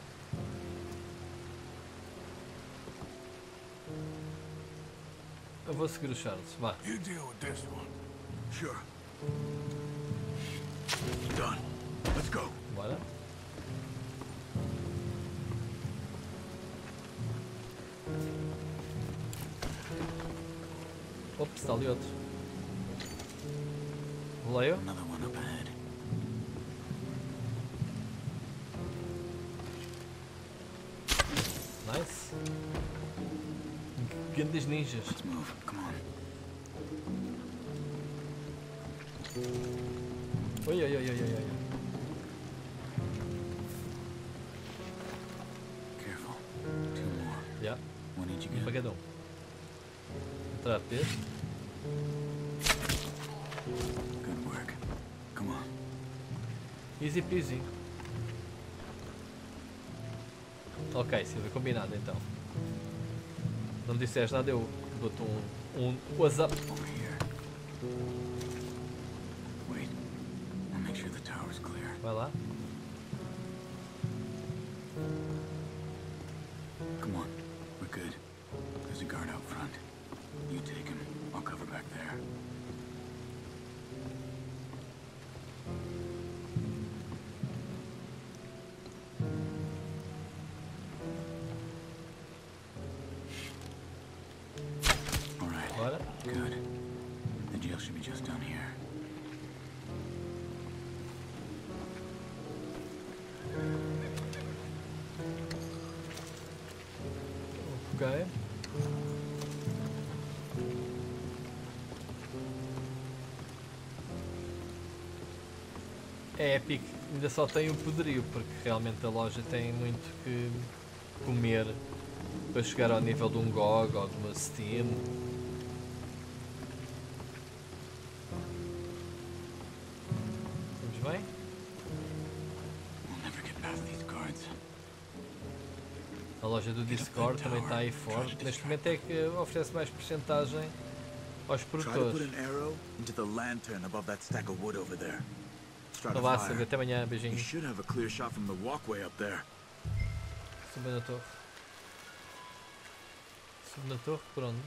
Eu vou seguir o Charles. Vá.
You deal with this one.
Sure. Done. Let's go.
Ops, está ali outro.
Another one up ahead.
Nice. Grandes ninjas.
Let's move. Come on.
Oi, oi, oi, oi, oi, oi.
Careful. Two more.
Yeah.
One each again.
Outra vez.
Good work. Come on.
Easy peasy. Ok, Silvia, combinado então. Não disseste nada, eu dou-te um, um WhatsApp.
Over here.
Ainda só tem o poderio, porque realmente a loja tem muito que comer para chegar ao nível de um GOG ou de uma Steam. Estamos bem? A loja do Discord também está aí forte. Neste momento é que oferece mais porcentagem aos
Try to put
produtores.
an arrow into the lantern above that stack of wood over there. A fire.
Silvia, até amanhã,
should have a clear shot from the walkway up there.
Subi na torre. Subi na torre, por onde?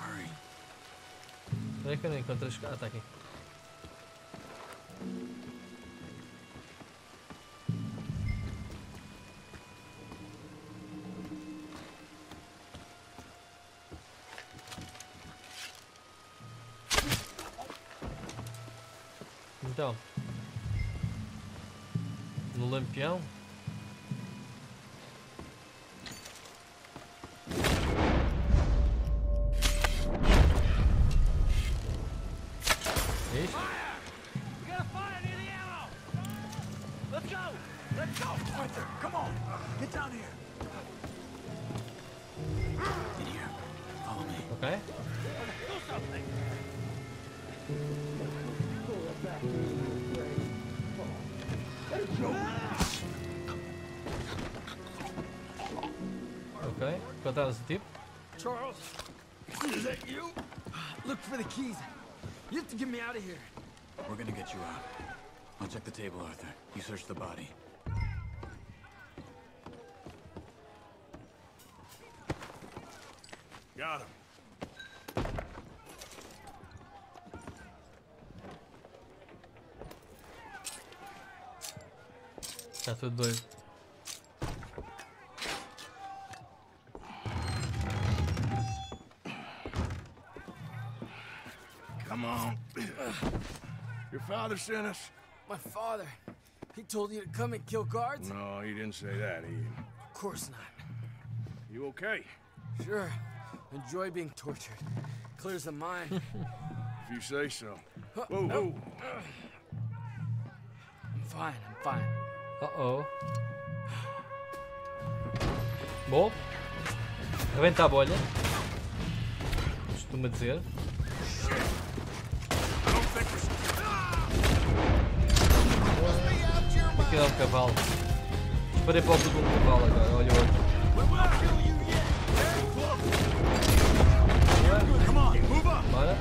Hurry.
Onde é que eu não encontro as... Ah, está aqui. Ok. Encontraram esse tipo.
Charles, is that you? Look for the keys. You have to get me out of here.
We're gonna get you out. I'll check the table, Arthur. You search the body.
Got him.
Está tudo doido.
Come father sent us?
My father. He told you to come and kill guards?
No, he didn't say that. He.
Of course not.
You okay?
Sure. Enjoy being tortured. Clears the mind. *laughs*
If you say so.
Uh,
Whoa,
no.
whoa.
I'm fine, I'm fine.
Uh-oh. Bom. Rebenta a bolha. Costuma dizer. Dá um cavalo. Esperei para o de cavalo agora. Olha o outro. Bora.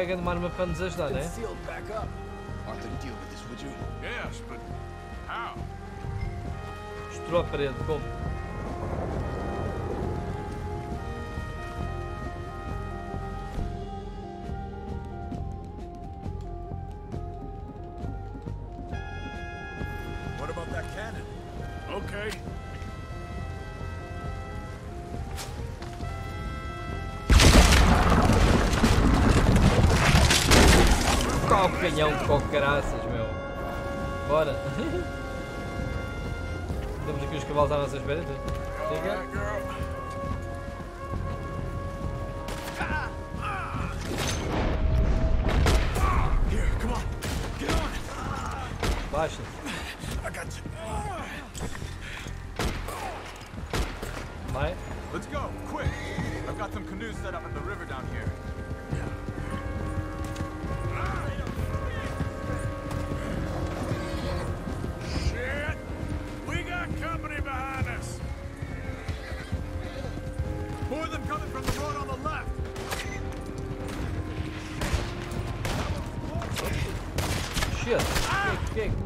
Pega numa arma para nos ajudar, né?
Yes, but how?
Estourou a parede, como?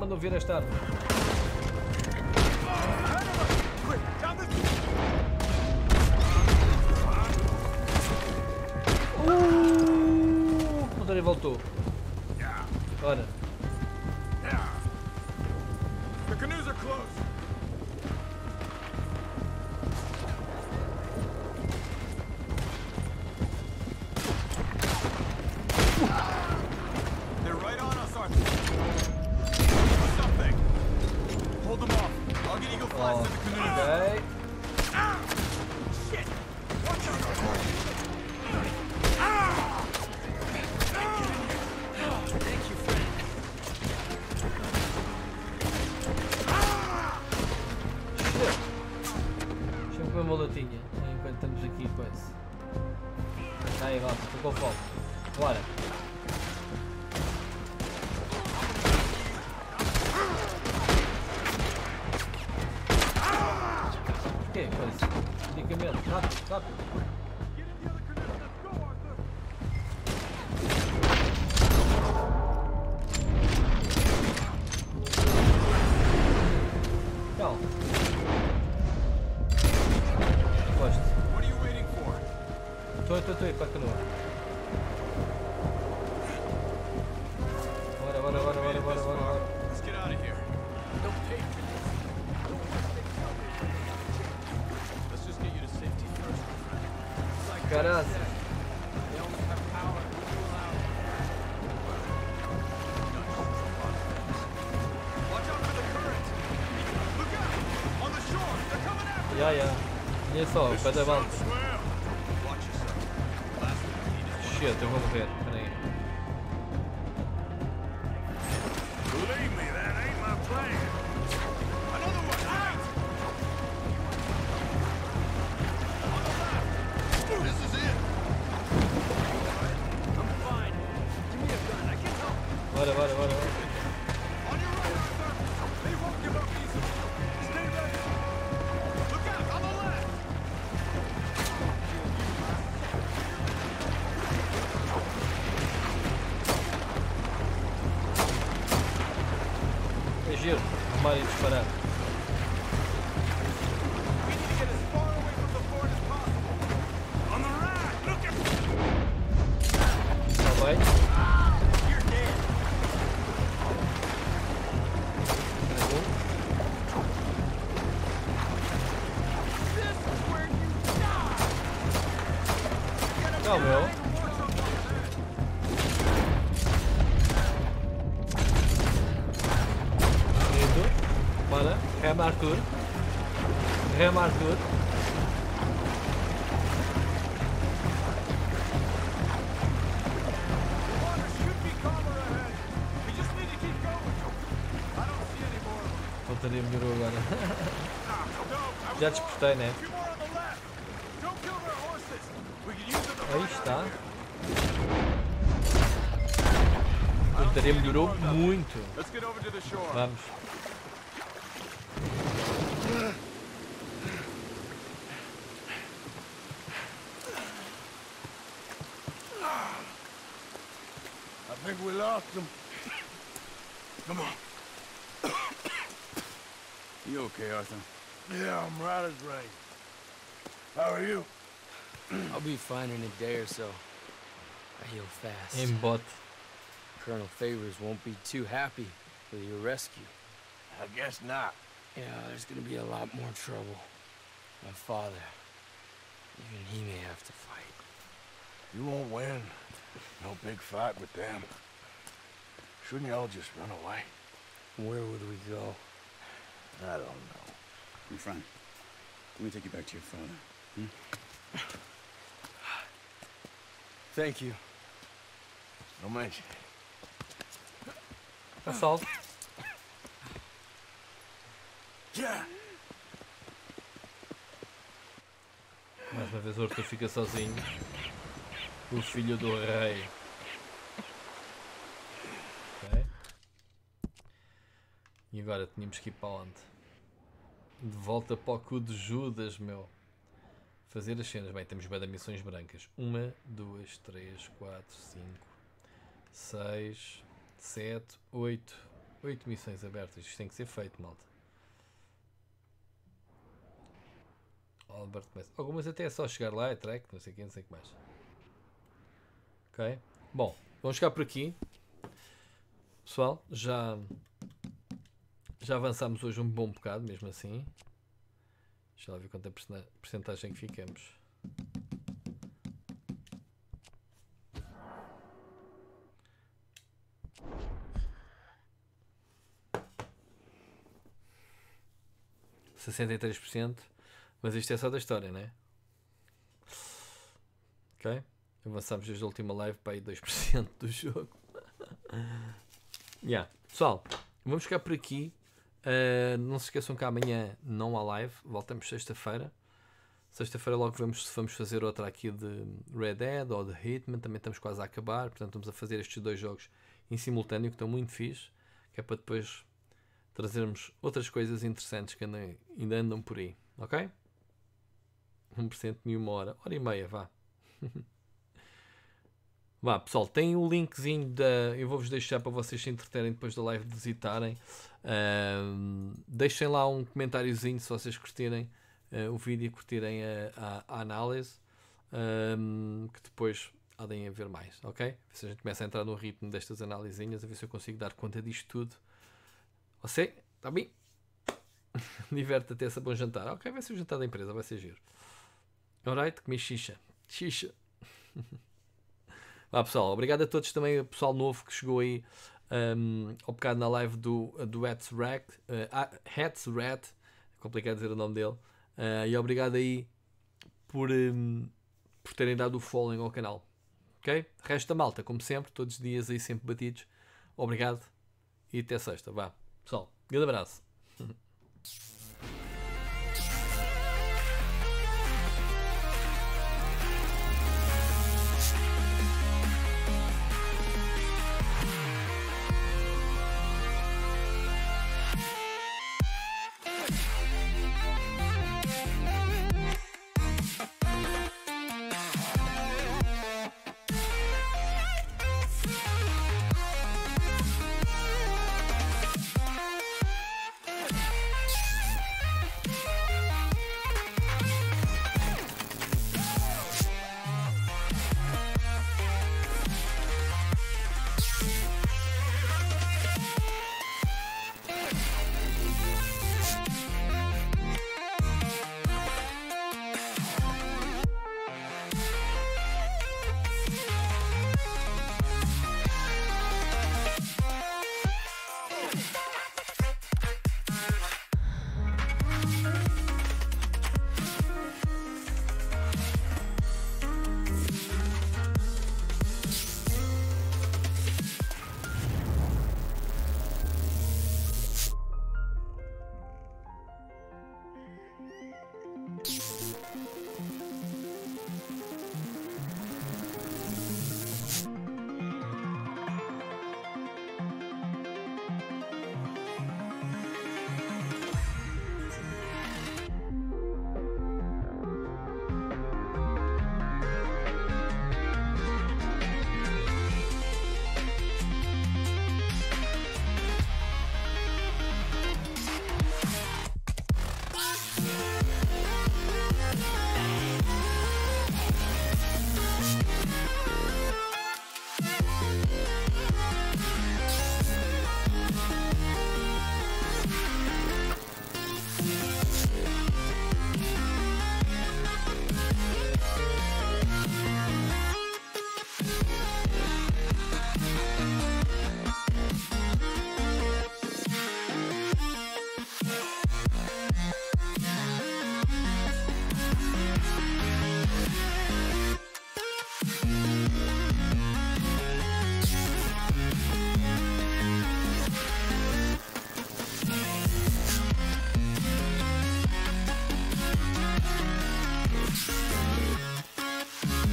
Quem é que mandou vir esta arma?
Swell. Watch yourself. Last thing we need is
Shit, eu vou morrer.
Them to
Aí
ride
está. A pontaria melhorou muito. Vamos.
I think we lost them. Come on. *coughs*
You okay, Arthur?
Yeah, I'm right as rain. How are you? *clears throat*
I'll be fine in a day or so. I heal fast.
Em but
Colonel Favors won't be too happy with your rescue.
I guess not.
Yeah, there's gonna be a lot more trouble. My father, even he may have to fight.
You won't win. No big fight with them. Shouldn't y'all just run away?
Where would we go?
I don't know.
My friend, let me take you back to your father. Hmm?
Thank you.
No mention.
Assalto.
Yeah.
Mais uma vez o Arthur fica sozinho. O filho do rei. Ok. E agora tínhamos que ir para onde? De volta para o cu de Judas, meu. Fazer as cenas. Bem, temos de missões brancas. Uma, duas, três, quatro, cinco, seis, sete, oito. Oito missões abertas. Isto tem que ser feito, malta. Albert começa. Algumas até é só chegar lá, é track, não sei o que, não sei o que mais. Ok? Bom, vamos chegar por aqui. Pessoal, já, já avançámos hoje um bom bocado, mesmo assim. Deixa lá ver quanta percentagem que ficamos. Sessenta e três por cento. Mas isto é só da história, né? Ok? Avançamos desde a última live para aí 2% do jogo. *laughs* yeah. Pessoal, vamos ficar por aqui. Uh, não se esqueçam que amanhã não há live. Voltamos sexta-feira. Sexta-feira logo vemos se vamos fazer outra aqui de Red Dead ou de Hitman. Também estamos quase a acabar. Portanto, estamos a fazer estes dois jogos em simultâneo que estão muito fixe. Que é para depois trazermos outras coisas interessantes que ainda andam por aí. Ok? 1% nenhuma hora. Hora e meia, vá. *laughs* Vá, pessoal, tem o linkzinho da. Eu vou-vos deixar para vocês se entreterem depois da live visitarem. Uh, deixem lá um comentáriozinho se vocês curtirem uh, o vídeo e curtirem a, a, a análise. Que depois podem ver mais, ok? Se a gente começa a entrar no ritmo destas análisinhas, a ver se eu consigo dar conta disto tudo. Você, está bem? *laughs* Diverte-te essa bom jantar. Ok, vai ser o jantar da empresa, vai ser giro. Alright, comi xixa. Xixa. *laughs* Vá pessoal, obrigado a todos também, o pessoal novo que chegou aí um, ao bocado na live do, do Hats Rat, uh, Hats Rat, é complicado dizer o nome dele, uh, e obrigado aí por, um, por terem dado o following ao canal. Ok? Resto da malta, como sempre, todos os dias aí sempre batidos. Obrigado e até sexta. Vá, pessoal, grande abraço.